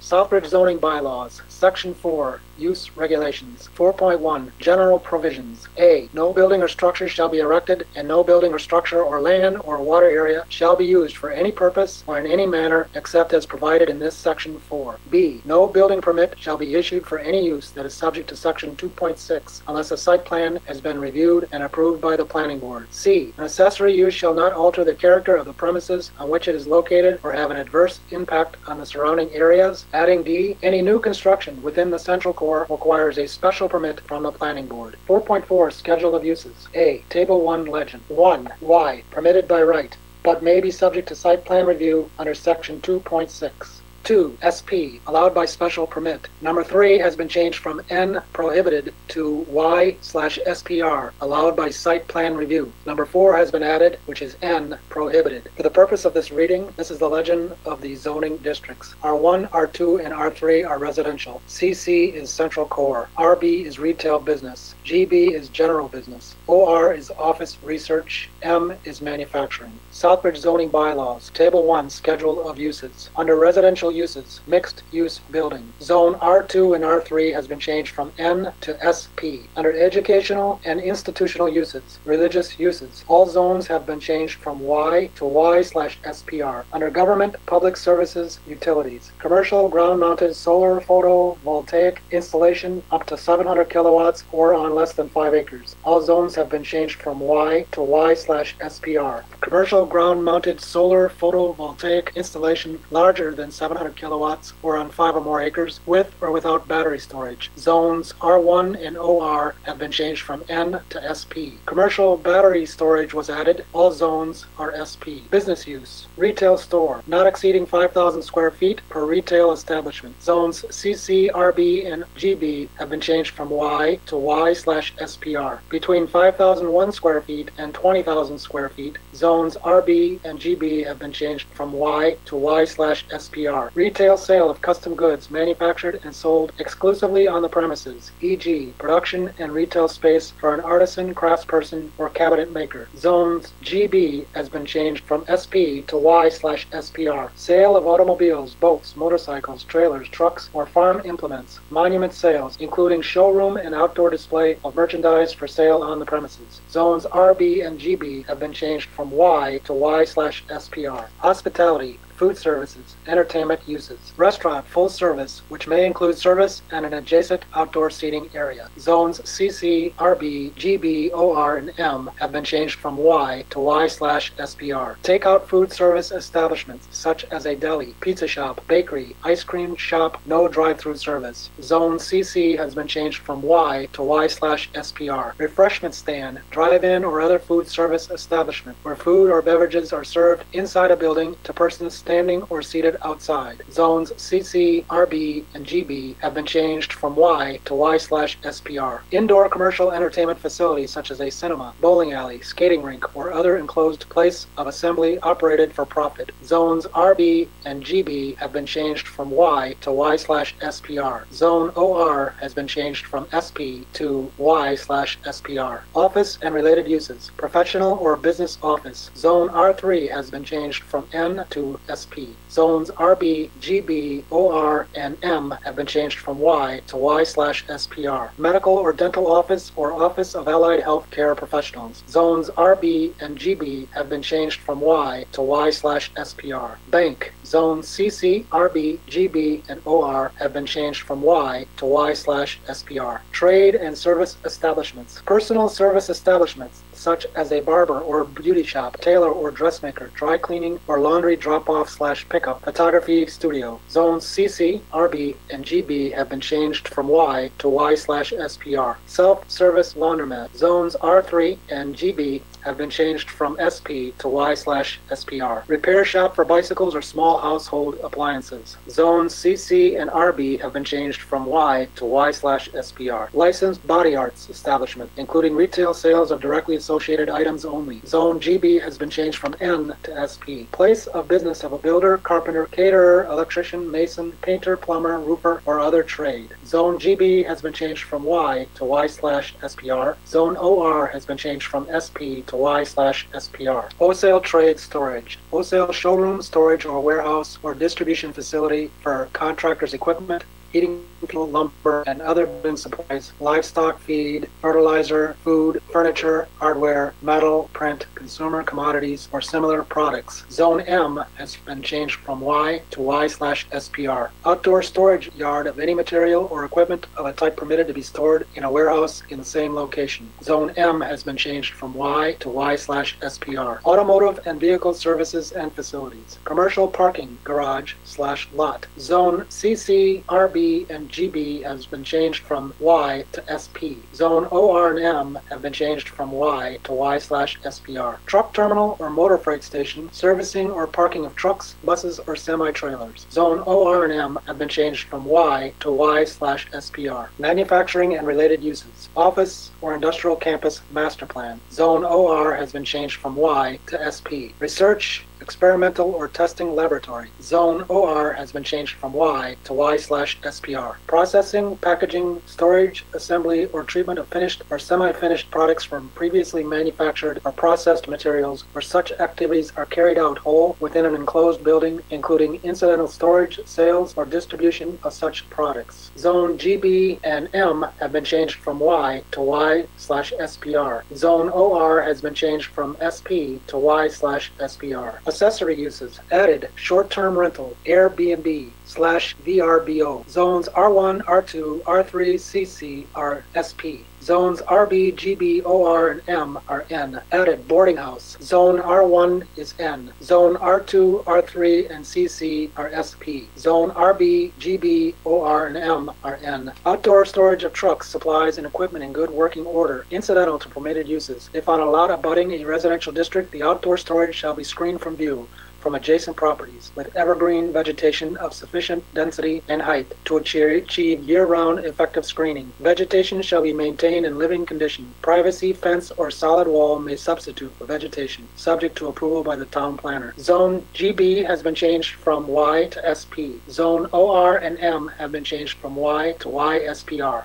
Southbridge zoning bylaws, section four, use regulations. Four point one, general provisions. A, no building or structure shall be erected and no building or structure or land or water area shall be used for any purpose or in any manner except as provided in this section four. B, no building permit shall be issued for any use that is subject to section two point six unless a site plan has been reviewed and approved by the planning board. C, an accessory use shall not alter the character of the premises on which it is located or have an adverse impact on the surrounding areas. Adding D, any new construction within the central core requires a special permit from the planning board. 4.4 Schedule of Uses. A. Table 1 Legend. 1. Y. Permitted by right, but may be subject to site plan review under section 2.6. 2. SP, allowed by special permit. Number 3 has been changed from N, prohibited, to Y slash SPR, allowed by site plan review. Number 4 has been added, which is N, prohibited. For the purpose of this reading, this is the legend of the zoning districts. R1, R2, and R3 are residential. CC is central core. RB is retail business. GB is general business. OR is office research. M is manufacturing. Southbridge zoning bylaws, Table 1, Schedule of Uses. Under residential uses, mixed use building. Zone R2 and R3 has been changed from N to SP. Under educational and institutional uses, religious uses, all zones have been changed from Y to Y slash SPR. Under government, public services, utilities, commercial ground mounted solar photovoltaic installation up to 700 kilowatts or on less than 5 acres. All zones have been changed from Y to Y slash SPR. Commercial ground mounted solar photovoltaic installation larger than 700 kilowatts or on 5 or more acres with or without battery storage. Zones R1 and OR have been changed from N to SP. Commercial battery storage was added. All zones are SP. Business use. Retail store. Not exceeding 5,000 square feet per retail establishment. Zones CC, RB, and GB have been changed from Y to Y slash SPR. Between 5,001 square feet and 20,000 square feet, zones RB and GB have been changed from Y to Y slash SPR. Retail sale of custom goods manufactured and sold exclusively on the premises, e.g., production and retail space for an artisan, craftsperson, or cabinet maker. Zones GB has been changed from SP to Y slash SPR. Sale of automobiles, boats, motorcycles, trailers, trucks, or farm implements. Monument sales, including showroom and outdoor display of merchandise for sale on the premises. Zones RB and GB have been changed from Y to Y slash SPR. Hospitality, food services, entertainment uses. Restaurant full service, which may include service and an adjacent outdoor seating area. Zones CC, RB, GB, OR, and M have been changed from Y to Y slash SPR. Takeout food service establishments such as a deli, pizza shop, bakery, ice cream shop, no drive-through service. Zone CC has been changed from Y to Y slash SPR. Refreshment stand, drive-in or other food service establishment where food or beverages are served inside a building to persons standing or seated outside. Zones CC, RB, and GB have been changed from Y to Y slash SPR. Indoor commercial entertainment facilities such as a cinema, bowling alley, skating rink, or other enclosed place of assembly operated for profit. Zones RB and GB have been changed from Y to Y slash SPR. Zone OR has been changed from SP to Y slash SPR. Office and related uses. Professional or business office. Zone R3 has been changed from N to SP. Zones RB, GB, OR, and M have been changed from Y to Y slash SPR. Medical or dental office or Office of Allied Health Care Professionals. Zones RB and GB have been changed from Y to Y slash SPR. Bank. Zones CC, RB, GB, and OR have been changed from Y to Y slash SPR. Trade and service establishments. Personal service establishments such as a barber or beauty shop, tailor or dressmaker, dry cleaning or laundry drop-off slash pickup, photography studio. Zones CC, RB, and GB have been changed from Y to Y slash SPR. Self-service laundromat. Zones R3 and GB have been changed from SP to Y slash SPR. Repair shop for bicycles or small household appliances. Zones CC and RB have been changed from Y to Y slash SPR. Licensed body arts establishment, including retail sales of directly associated items only. Zone GB has been changed from N to SP. Place of business of a builder, carpenter, caterer, electrician, mason, painter, plumber, roofer, or other trade. Zone GB has been changed from Y to Y slash SPR. Zone OR has been changed from SP to Y slash SPR. Wholesale trade storage. Wholesale showroom, storage, or warehouse or distribution facility for contractors' equipment, heating lumber, and other building supplies, livestock feed, fertilizer, food, furniture, hardware, metal, print, consumer commodities, or similar products. Zone M has been changed from Y to Y slash SPR. Outdoor storage yard of any material or equipment of a type permitted to be stored in a warehouse in the same location. Zone M has been changed from Y to Y slash SPR. Automotive and vehicle services and facilities. Commercial parking garage slash lot. Zone CC, RB, and GB has been changed from Y to SP. Zone OR and M have been changed from Y to Y slash SPR. Truck terminal or motor freight station, servicing or parking of trucks, buses, or semi-trailers. Zone OR and M have been changed from Y to Y slash SPR. Manufacturing and related uses. Office or industrial campus master plan. Zone OR has been changed from Y to SP. Research, experimental or testing laboratory. Zone OR has been changed from Y to Y slash SPR. Processing, packaging, storage, assembly, or treatment of finished or semi-finished products from previously manufactured or processed materials where such activities are carried out whole within an enclosed building, including incidental storage, sales, or distribution of such products. Zone GB and M have been changed from Y to Y slash SPR. Zone OR has been changed from SP to Y slash SPR. Accessory uses added short-term rental, Airbnb slash VRBO. Zones R1, R2, R3, CC are SP. Zones RB, GB, OR, and M are N. Added boarding house. Zone R1 is N. Zone R2, R3, and CC are SP. Zone RB, GB, OR, and M are N. Outdoor storage of trucks, supplies, and equipment in good working order, incidental to permitted uses. If on a lot abutting a residential district, the outdoor storage shall be screened from view from adjacent properties with evergreen vegetation of sufficient density and height to achieve year-round effective screening. Vegetation shall be maintained in living condition. Privacy fence or solid wall may substitute for vegetation, subject to approval by the town planner. Zone GB has been changed from Y to SP. Zone OR and M have been changed from Y to YSPR.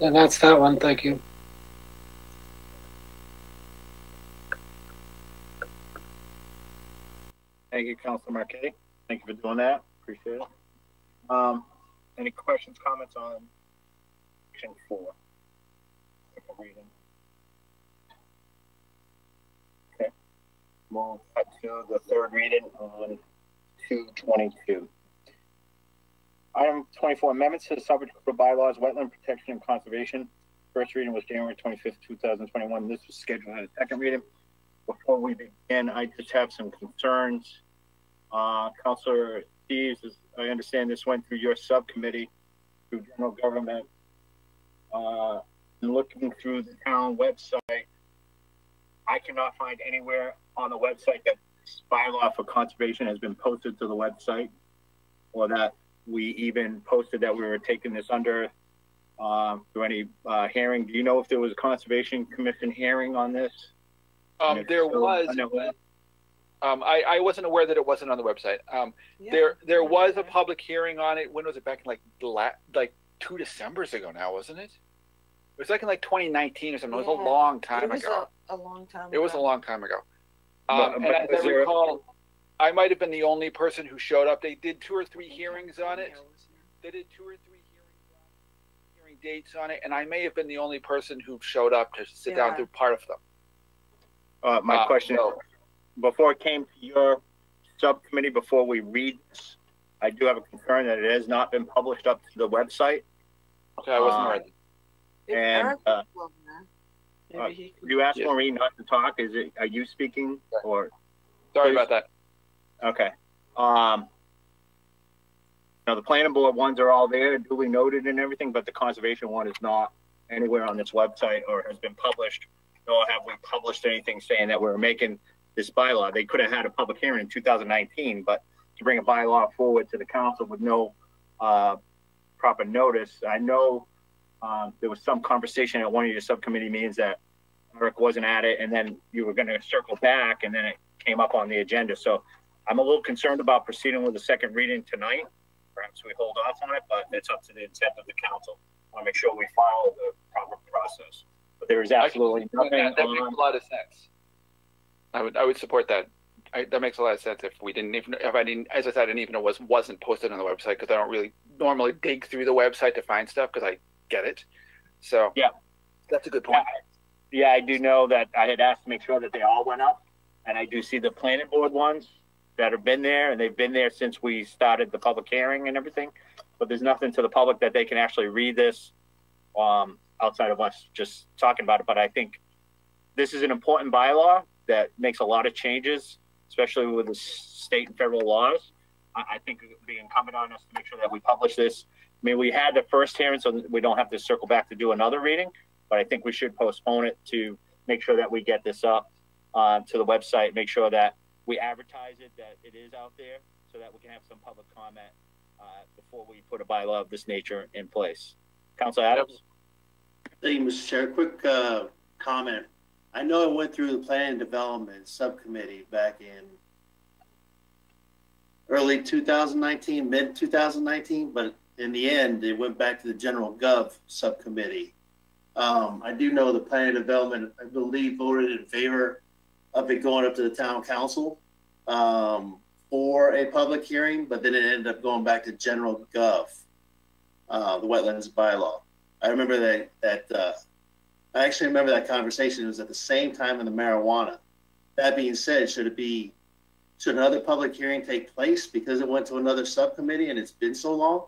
And that's that one, thank you. Thank you, Councilor Marquetti. Thank you for doing that. Appreciate it. Um, any questions, comments on section four? Reading. Okay. We'll cut to the third reading on two twenty-two. Item twenty-four, amendments to the subject of bylaws, wetland protection and conservation. First reading was January twenty-fifth, two thousand twenty-one. This was scheduled at a second reading. Before we begin, I just have some concerns. Uh, Councilor Steves, as I understand this went through your subcommittee, through general government. Uh, and looking through the town website, I cannot find anywhere on the website that bylaw for conservation has been posted to the website, or that we even posted that we were taking this under um, through any uh, hearing. Do you know if there was a conservation commission hearing on this? Um, there so, was. Um, I, I wasn't aware that it wasn't on the website. Um, there there was a public hearing on it. When was it? Back in like la- like two December's ago now, wasn't it? It was like in like 2019 or something. It was a long time It was ago. a, a long time It was a ago. long time ago. But- Um, and as I recall, I might have been the only person who showed up. They did two or three hearings on it. They did two or three hearings on it, hearing dates on it, and I may have been the only person who showed up to sit down through part of them. Uh, my Uh, question, so- before it came to your subcommittee, before we read this, I do have a concern that it has not been published up to the website. Okay, I wasn't Uh, aware. And, uh, uh, maybe You asked Yes. Maureen not to talk. Is it, are you speaking or? Sorry about that. Okay. Um, now the planning board ones are all there, duly noted and everything, but the conservation one is not anywhere on this website or has been published. Nor have we published anything saying that we're making this bylaw. They could have had a public hearing in 2019, but to bring a bylaw forward to the council with no uh, proper notice, I know um, there was some conversation at one of your subcommittee meetings that Eric wasn't at it, and then you were going to circle back, and then it came up on the agenda. So I'm a little concerned about proceeding with a second reading tonight. Perhaps we hold off on it, but it's up to the intent of the council. I want to make sure we follow the proper process. But there is absolutely nothing that, that makes on. a lot of sense. I would I would support that. I, that makes a lot of sense. If we didn't even if I didn't as I said I didn't even know it was wasn't posted on the website because I don't really normally dig through the website to find stuff because I get it. So Yeah. that's a good point. Yeah, I do know that I had asked to make sure that they all went up, and I do see the planning board ones that have been there, and they've been there since we started the public hearing and everything. But there's nothing to the public that they can actually read this, um, outside of us just talking about it. But I think this is an important bylaw that makes a lot of changes, especially with the state and federal laws. I, I think it would be incumbent on us to make sure that we publish this. I mean, we had the first hearing, so we don't have to circle back to do another reading but I think we should postpone it to make sure that we get this up uh, to the website, make sure that we advertise it, that it is out there, so that we can have some public comment uh, before we put a bylaw of this nature in place. Council Adams? Thank you, Mr. Chair. Quick uh, comment. I know it went through the Plan and Development Subcommittee back in early 2019, mid 2019, but in the end, it went back to the General Gov Subcommittee. Um, I do know the Plan and Development, I believe, voted in favor of it going up to the Town Council um, for a public hearing, but then it ended up going back to General Gov, uh, the Wetlands Bylaw. I remember that that uh, I actually remember that conversation. It was at the same time in the marijuana. That being said, should it be should another public hearing take place because it went to another subcommittee and it's been so long?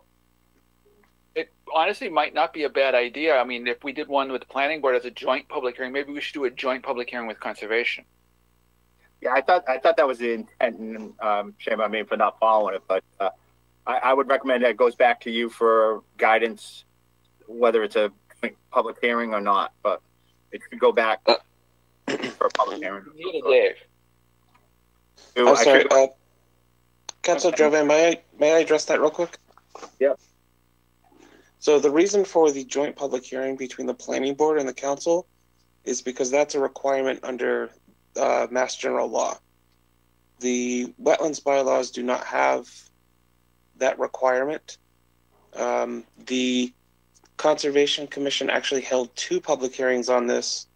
It honestly might not be a bad idea. I mean, if we did one with the planning board as a joint public hearing, maybe we should do a joint public hearing with conservation. Yeah, I thought, I thought that was the intent, and um, shame on me for not following it, but uh, I, I would recommend that it goes back to you for guidance, whether it's a public hearing or not, but it should go back for a public hearing. Neither Dave. Ooh, I'm I sorry, should- uh, Councilor Jovan, may I, may I address that real quick? Yep. So the reason for the joint public hearing between the planning board and the council is because that's a requirement under uh, Mass General Law. The wetlands bylaws do not have that requirement. Um, the Conservation Commission actually held two public hearings on this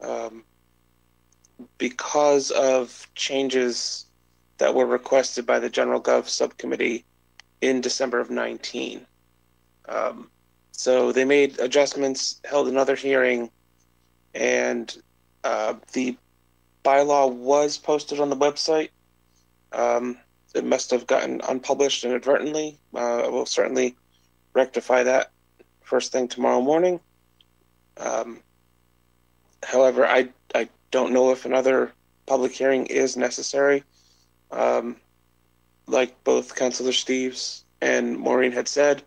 um, because of changes that were requested by the General Gov subcommittee in December of 19. Um, so they made adjustments, held another hearing, and uh, the bylaw was posted on the website. Um, it must have gotten unpublished inadvertently. Uh, I will certainly rectify that first thing tomorrow morning. Um, however, I I don't know if another public hearing is necessary. Um, like both Councilor Steves and Maureen had said,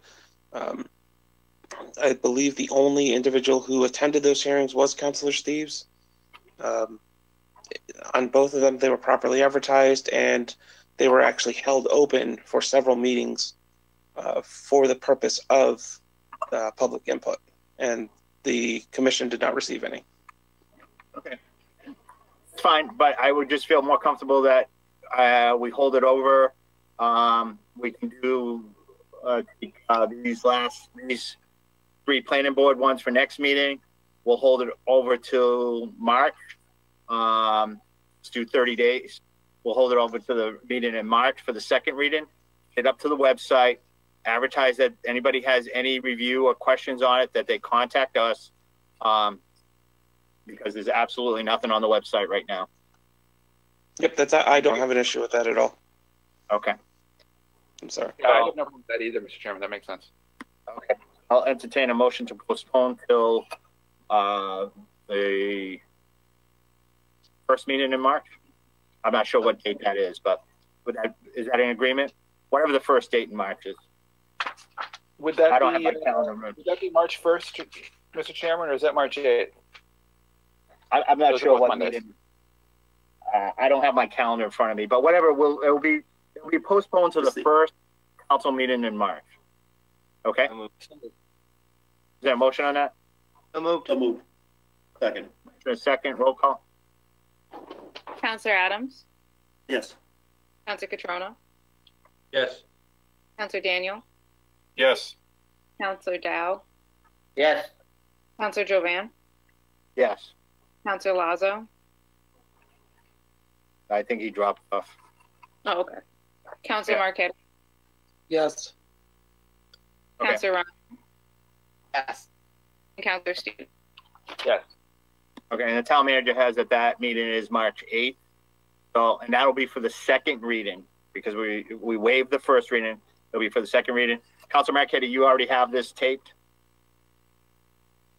um, I believe the only individual who attended those hearings was Councilor Steves. Um, on both of them, they were properly advertised and they were actually held open for several meetings uh, for the purpose of uh, public input. And the commission did not receive any. Okay. It's fine, but I would just feel more comfortable that uh, we hold it over. Um, we can do uh, uh, these last these three planning board ones for next meeting. We'll hold it over till March. Um, let's do 30 days. We'll hold it over to the meeting in March for the second reading. Get up to the website, advertise that anybody has any review or questions on it, that they contact us. Um, because there's absolutely nothing on the website right now. Yep, that's I don't have an issue with that at all. Okay. I'm sorry. Yeah, I have no problem with that either, Mr. Chairman. That makes sense. Okay. I'll entertain a motion to postpone till uh, the first meeting in March. I'm not sure what date that is, but would that, is that an agreement? Whatever the first date in March is. Would that I don't be, have my uh. Would that be March 1st, Mr. Chairman, or is that March 8th? I, I'm not Those sure what Mondays. meeting. Uh, I don't have my calendar in front of me, but whatever will it'll be it'll be postponed to the first council meeting in March. Okay. Is there a motion on that? So moved. So moved. Second. A second roll call. Counselor Adams, Yes. Counselor Catrona, Yes. Counselor Daniel, Yes. Counselor Dow, Yes. Counselor Jovan, Yes. Counselor Lazo. I think he dropped off. Oh, okay. Counselor Yeah. Marquette, Yes. Okay. Counselor Ryan, Yes. and Counselor Steve. Yes. Okay, and the town manager has that that meeting is March eighth. So, and that'll be for the second reading because we we waived the first reading. It'll be for the second reading. Council Marquetti, you already have this taped.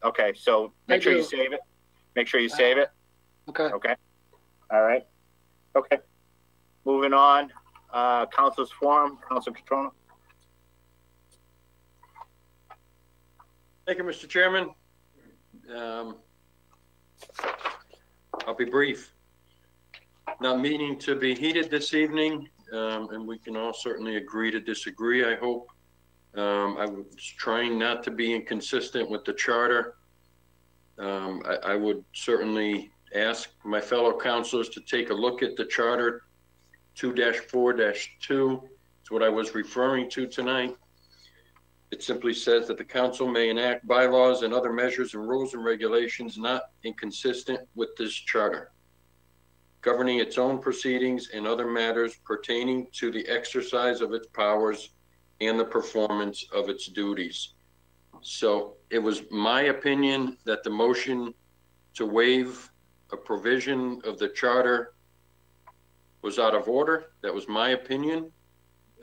Okay, so make I sure you save it. Make sure you save it. Okay. Okay. All right. Okay. Moving on. Uh, Council's Forum, Council Catrona. Thank you, Mr. Chairman. Um, I'll be brief. Not meaning to be heated this evening, um, and we can all certainly agree to disagree, I hope. Um, I was trying not to be inconsistent with the charter. Um, I, I would certainly ask my fellow councilors to take a look at the charter 2-4-2. It's what I was referring to tonight. It simply says that the council may enact bylaws and other measures and rules and regulations not inconsistent with this charter, governing its own proceedings and other matters pertaining to the exercise of its powers and the performance of its duties. So it was my opinion that the motion to waive a provision of the charter was out of order. That was my opinion,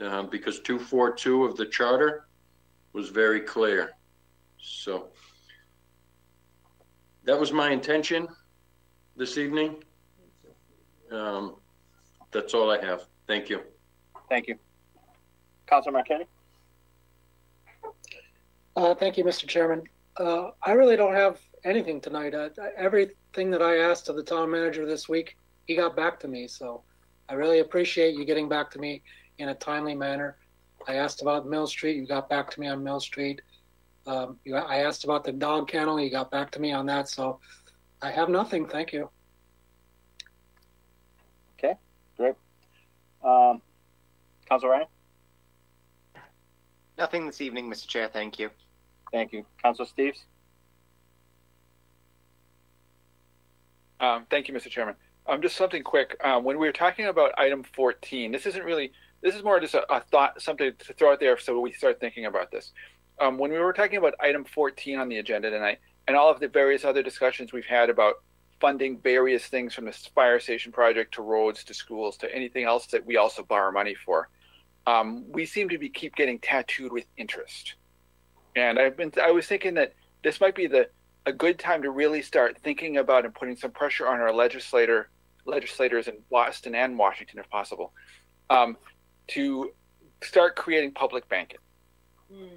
uh, because 242 of the charter was very clear. So that was my intention this evening. Um, That's all I have. Thank you. Thank you. Council Marquetti? Uh, thank you, Mr. Chairman. Uh, I really don't have anything tonight. Uh, everything that I asked of the town manager this week, he got back to me. So I really appreciate you getting back to me in a timely manner. I asked about Mill Street. You got back to me on Mill Street. Um, you, I asked about the dog kennel. You got back to me on that. So I have nothing. Thank you. Okay, great. Um, Council Ryan? Nothing this evening, Mr. Chair. Thank you. Thank you. Council Steves? Um, thank you, Mr. Chairman. Um, just something quick. Um, when we were talking about item 14, this isn't really, this is more just a, a thought, something to throw out there so we start thinking about this. Um, when we were talking about item 14 on the agenda tonight, and all of the various other discussions we've had about funding various things from the fire station project to roads to schools to anything else that we also borrow money for, um, we seem to be keep getting tattooed with interest. And I've been, I was thinking that this might be the a good time to really start thinking about and putting some pressure on our legislator legislators in Boston and Washington, if possible, um, to start creating public banking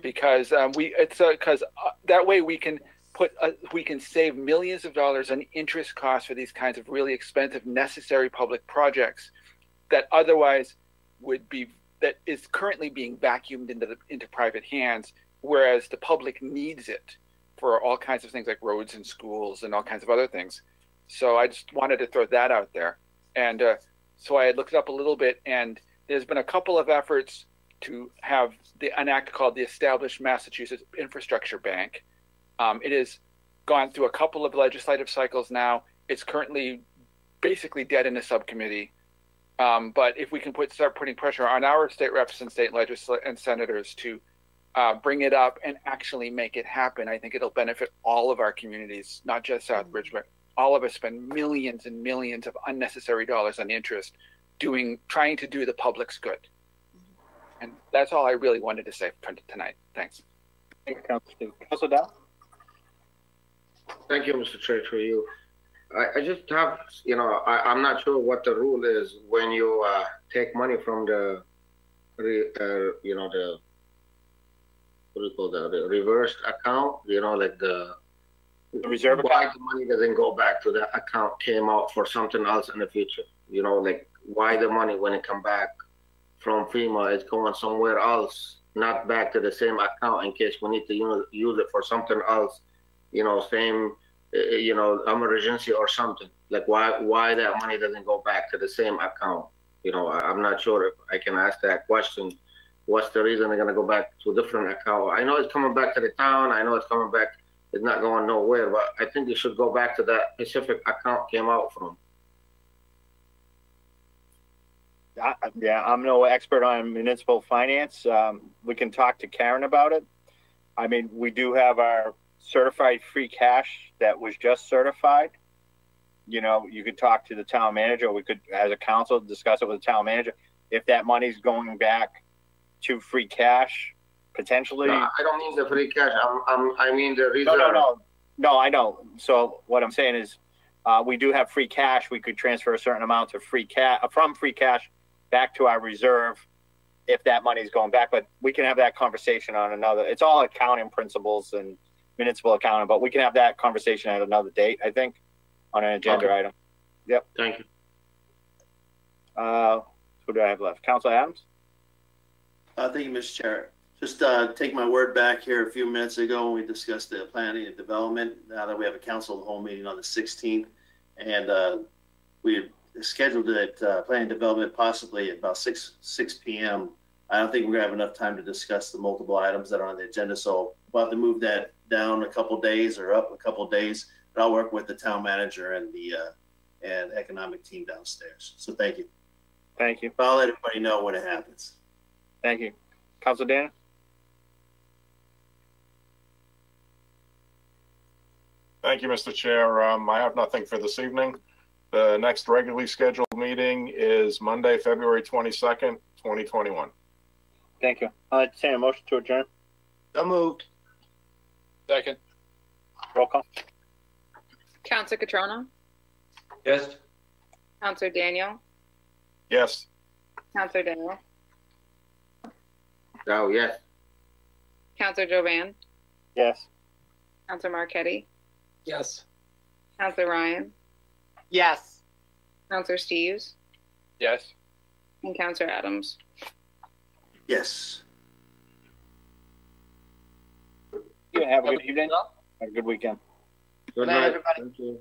because um, we it's because uh, that way we can put uh, we can save millions of dollars on interest costs for these kinds of really expensive necessary public projects that otherwise would be that is currently being vacuumed into the, into private hands whereas the public needs it for all kinds of things like roads and schools and all kinds of other things so i just wanted to throw that out there and uh, so i looked it up a little bit and there's been a couple of efforts to have the, an act called the established massachusetts infrastructure bank um, it has gone through a couple of legislative cycles now. It's currently basically dead in a subcommittee. Um, but if we can put start putting pressure on our state reps and state legislators and senators to uh, bring it up and actually make it happen, I think it'll benefit all of our communities, not just Southbridge, but all of us spend millions and millions of unnecessary dollars on interest doing trying to do the public's good. And that's all I really wanted to say tonight. Thanks. Thank you, Councilor. Councilor Dow? Thank you, Mr. Chair, for you. I, I just have, you know, I, I'm not sure what the rule is when you uh, take money from the, re, uh, you know, the, what do you call that, the reversed account, you know, like the, the reserve why account? the money doesn't go back to the account came out for something else in the future. You know, like why the money when it come back from FEMA is going somewhere else, not back to the same account in case we need to use, use it for something else you know, same, you know, emergency or something. Like why why that money doesn't go back to the same account? You know, I, am not sure if I can ask that question. What's the reason they're gonna go back to a different account? I know it's coming back to the town. I know it's coming back. It's not going nowhere, but I think it should go back to that specific account came out from. I, yeah, I'm no expert on municipal finance. Um, we can talk to Karen about it. I mean, we do have our certified free cash that was just certified, you know, you could talk to the town manager. We could, as a council, discuss it with the town manager. If that money's going back to free cash, potentially. No, I don't mean the free cash. I'm, I'm, I mean the reserve. No, no, no. No, I know. So what I'm saying is, uh, we do have free cash. We could transfer a certain amount of free cash from free cash back to our reserve if that money's going back. But we can have that conversation on another. It's all accounting principles and municipal accountant, but we can have that conversation at another date, I think, on an agenda Okay. item. Yep. Thank you. Uh, who do I have left? Council Adams? Uh, thank you, Mr. Chair. Just, uh, take my word back here a few minutes ago when we discussed the planning and development. Now that we have a council of the whole meeting on the sixteenth, and, uh, we had scheduled it, uh, planning and development possibly at about six, six I don't think we're gonna have enough time to discuss the multiple items that are on the agenda, so we'll have to move that down a couple days or up a couple days. But I'll work with the town manager and the, uh, and economic team downstairs. So thank you. Thank you. I'll let everybody know when it happens. Thank you. Council Dan? Thank you, Mr. Chair. Um, I have nothing for this evening. The next regularly scheduled meeting is Monday, February 22nd, 2021. Thank you. I'll entertain a motion to adjourn. So moved. Second. Roll call. Counselor Catrona, Yes. Counselor Daniel, Yes. Counselor Daniel, Oh, yes. Counselor Jovan, Yes. Counselor Marquetti, Yes. Counselor Ryan, Yes. Counselor Steves, Yes. and Counselor Adams. Yes. You have a good evening. Have a good weekend. Good night, night. everybody. Thank you.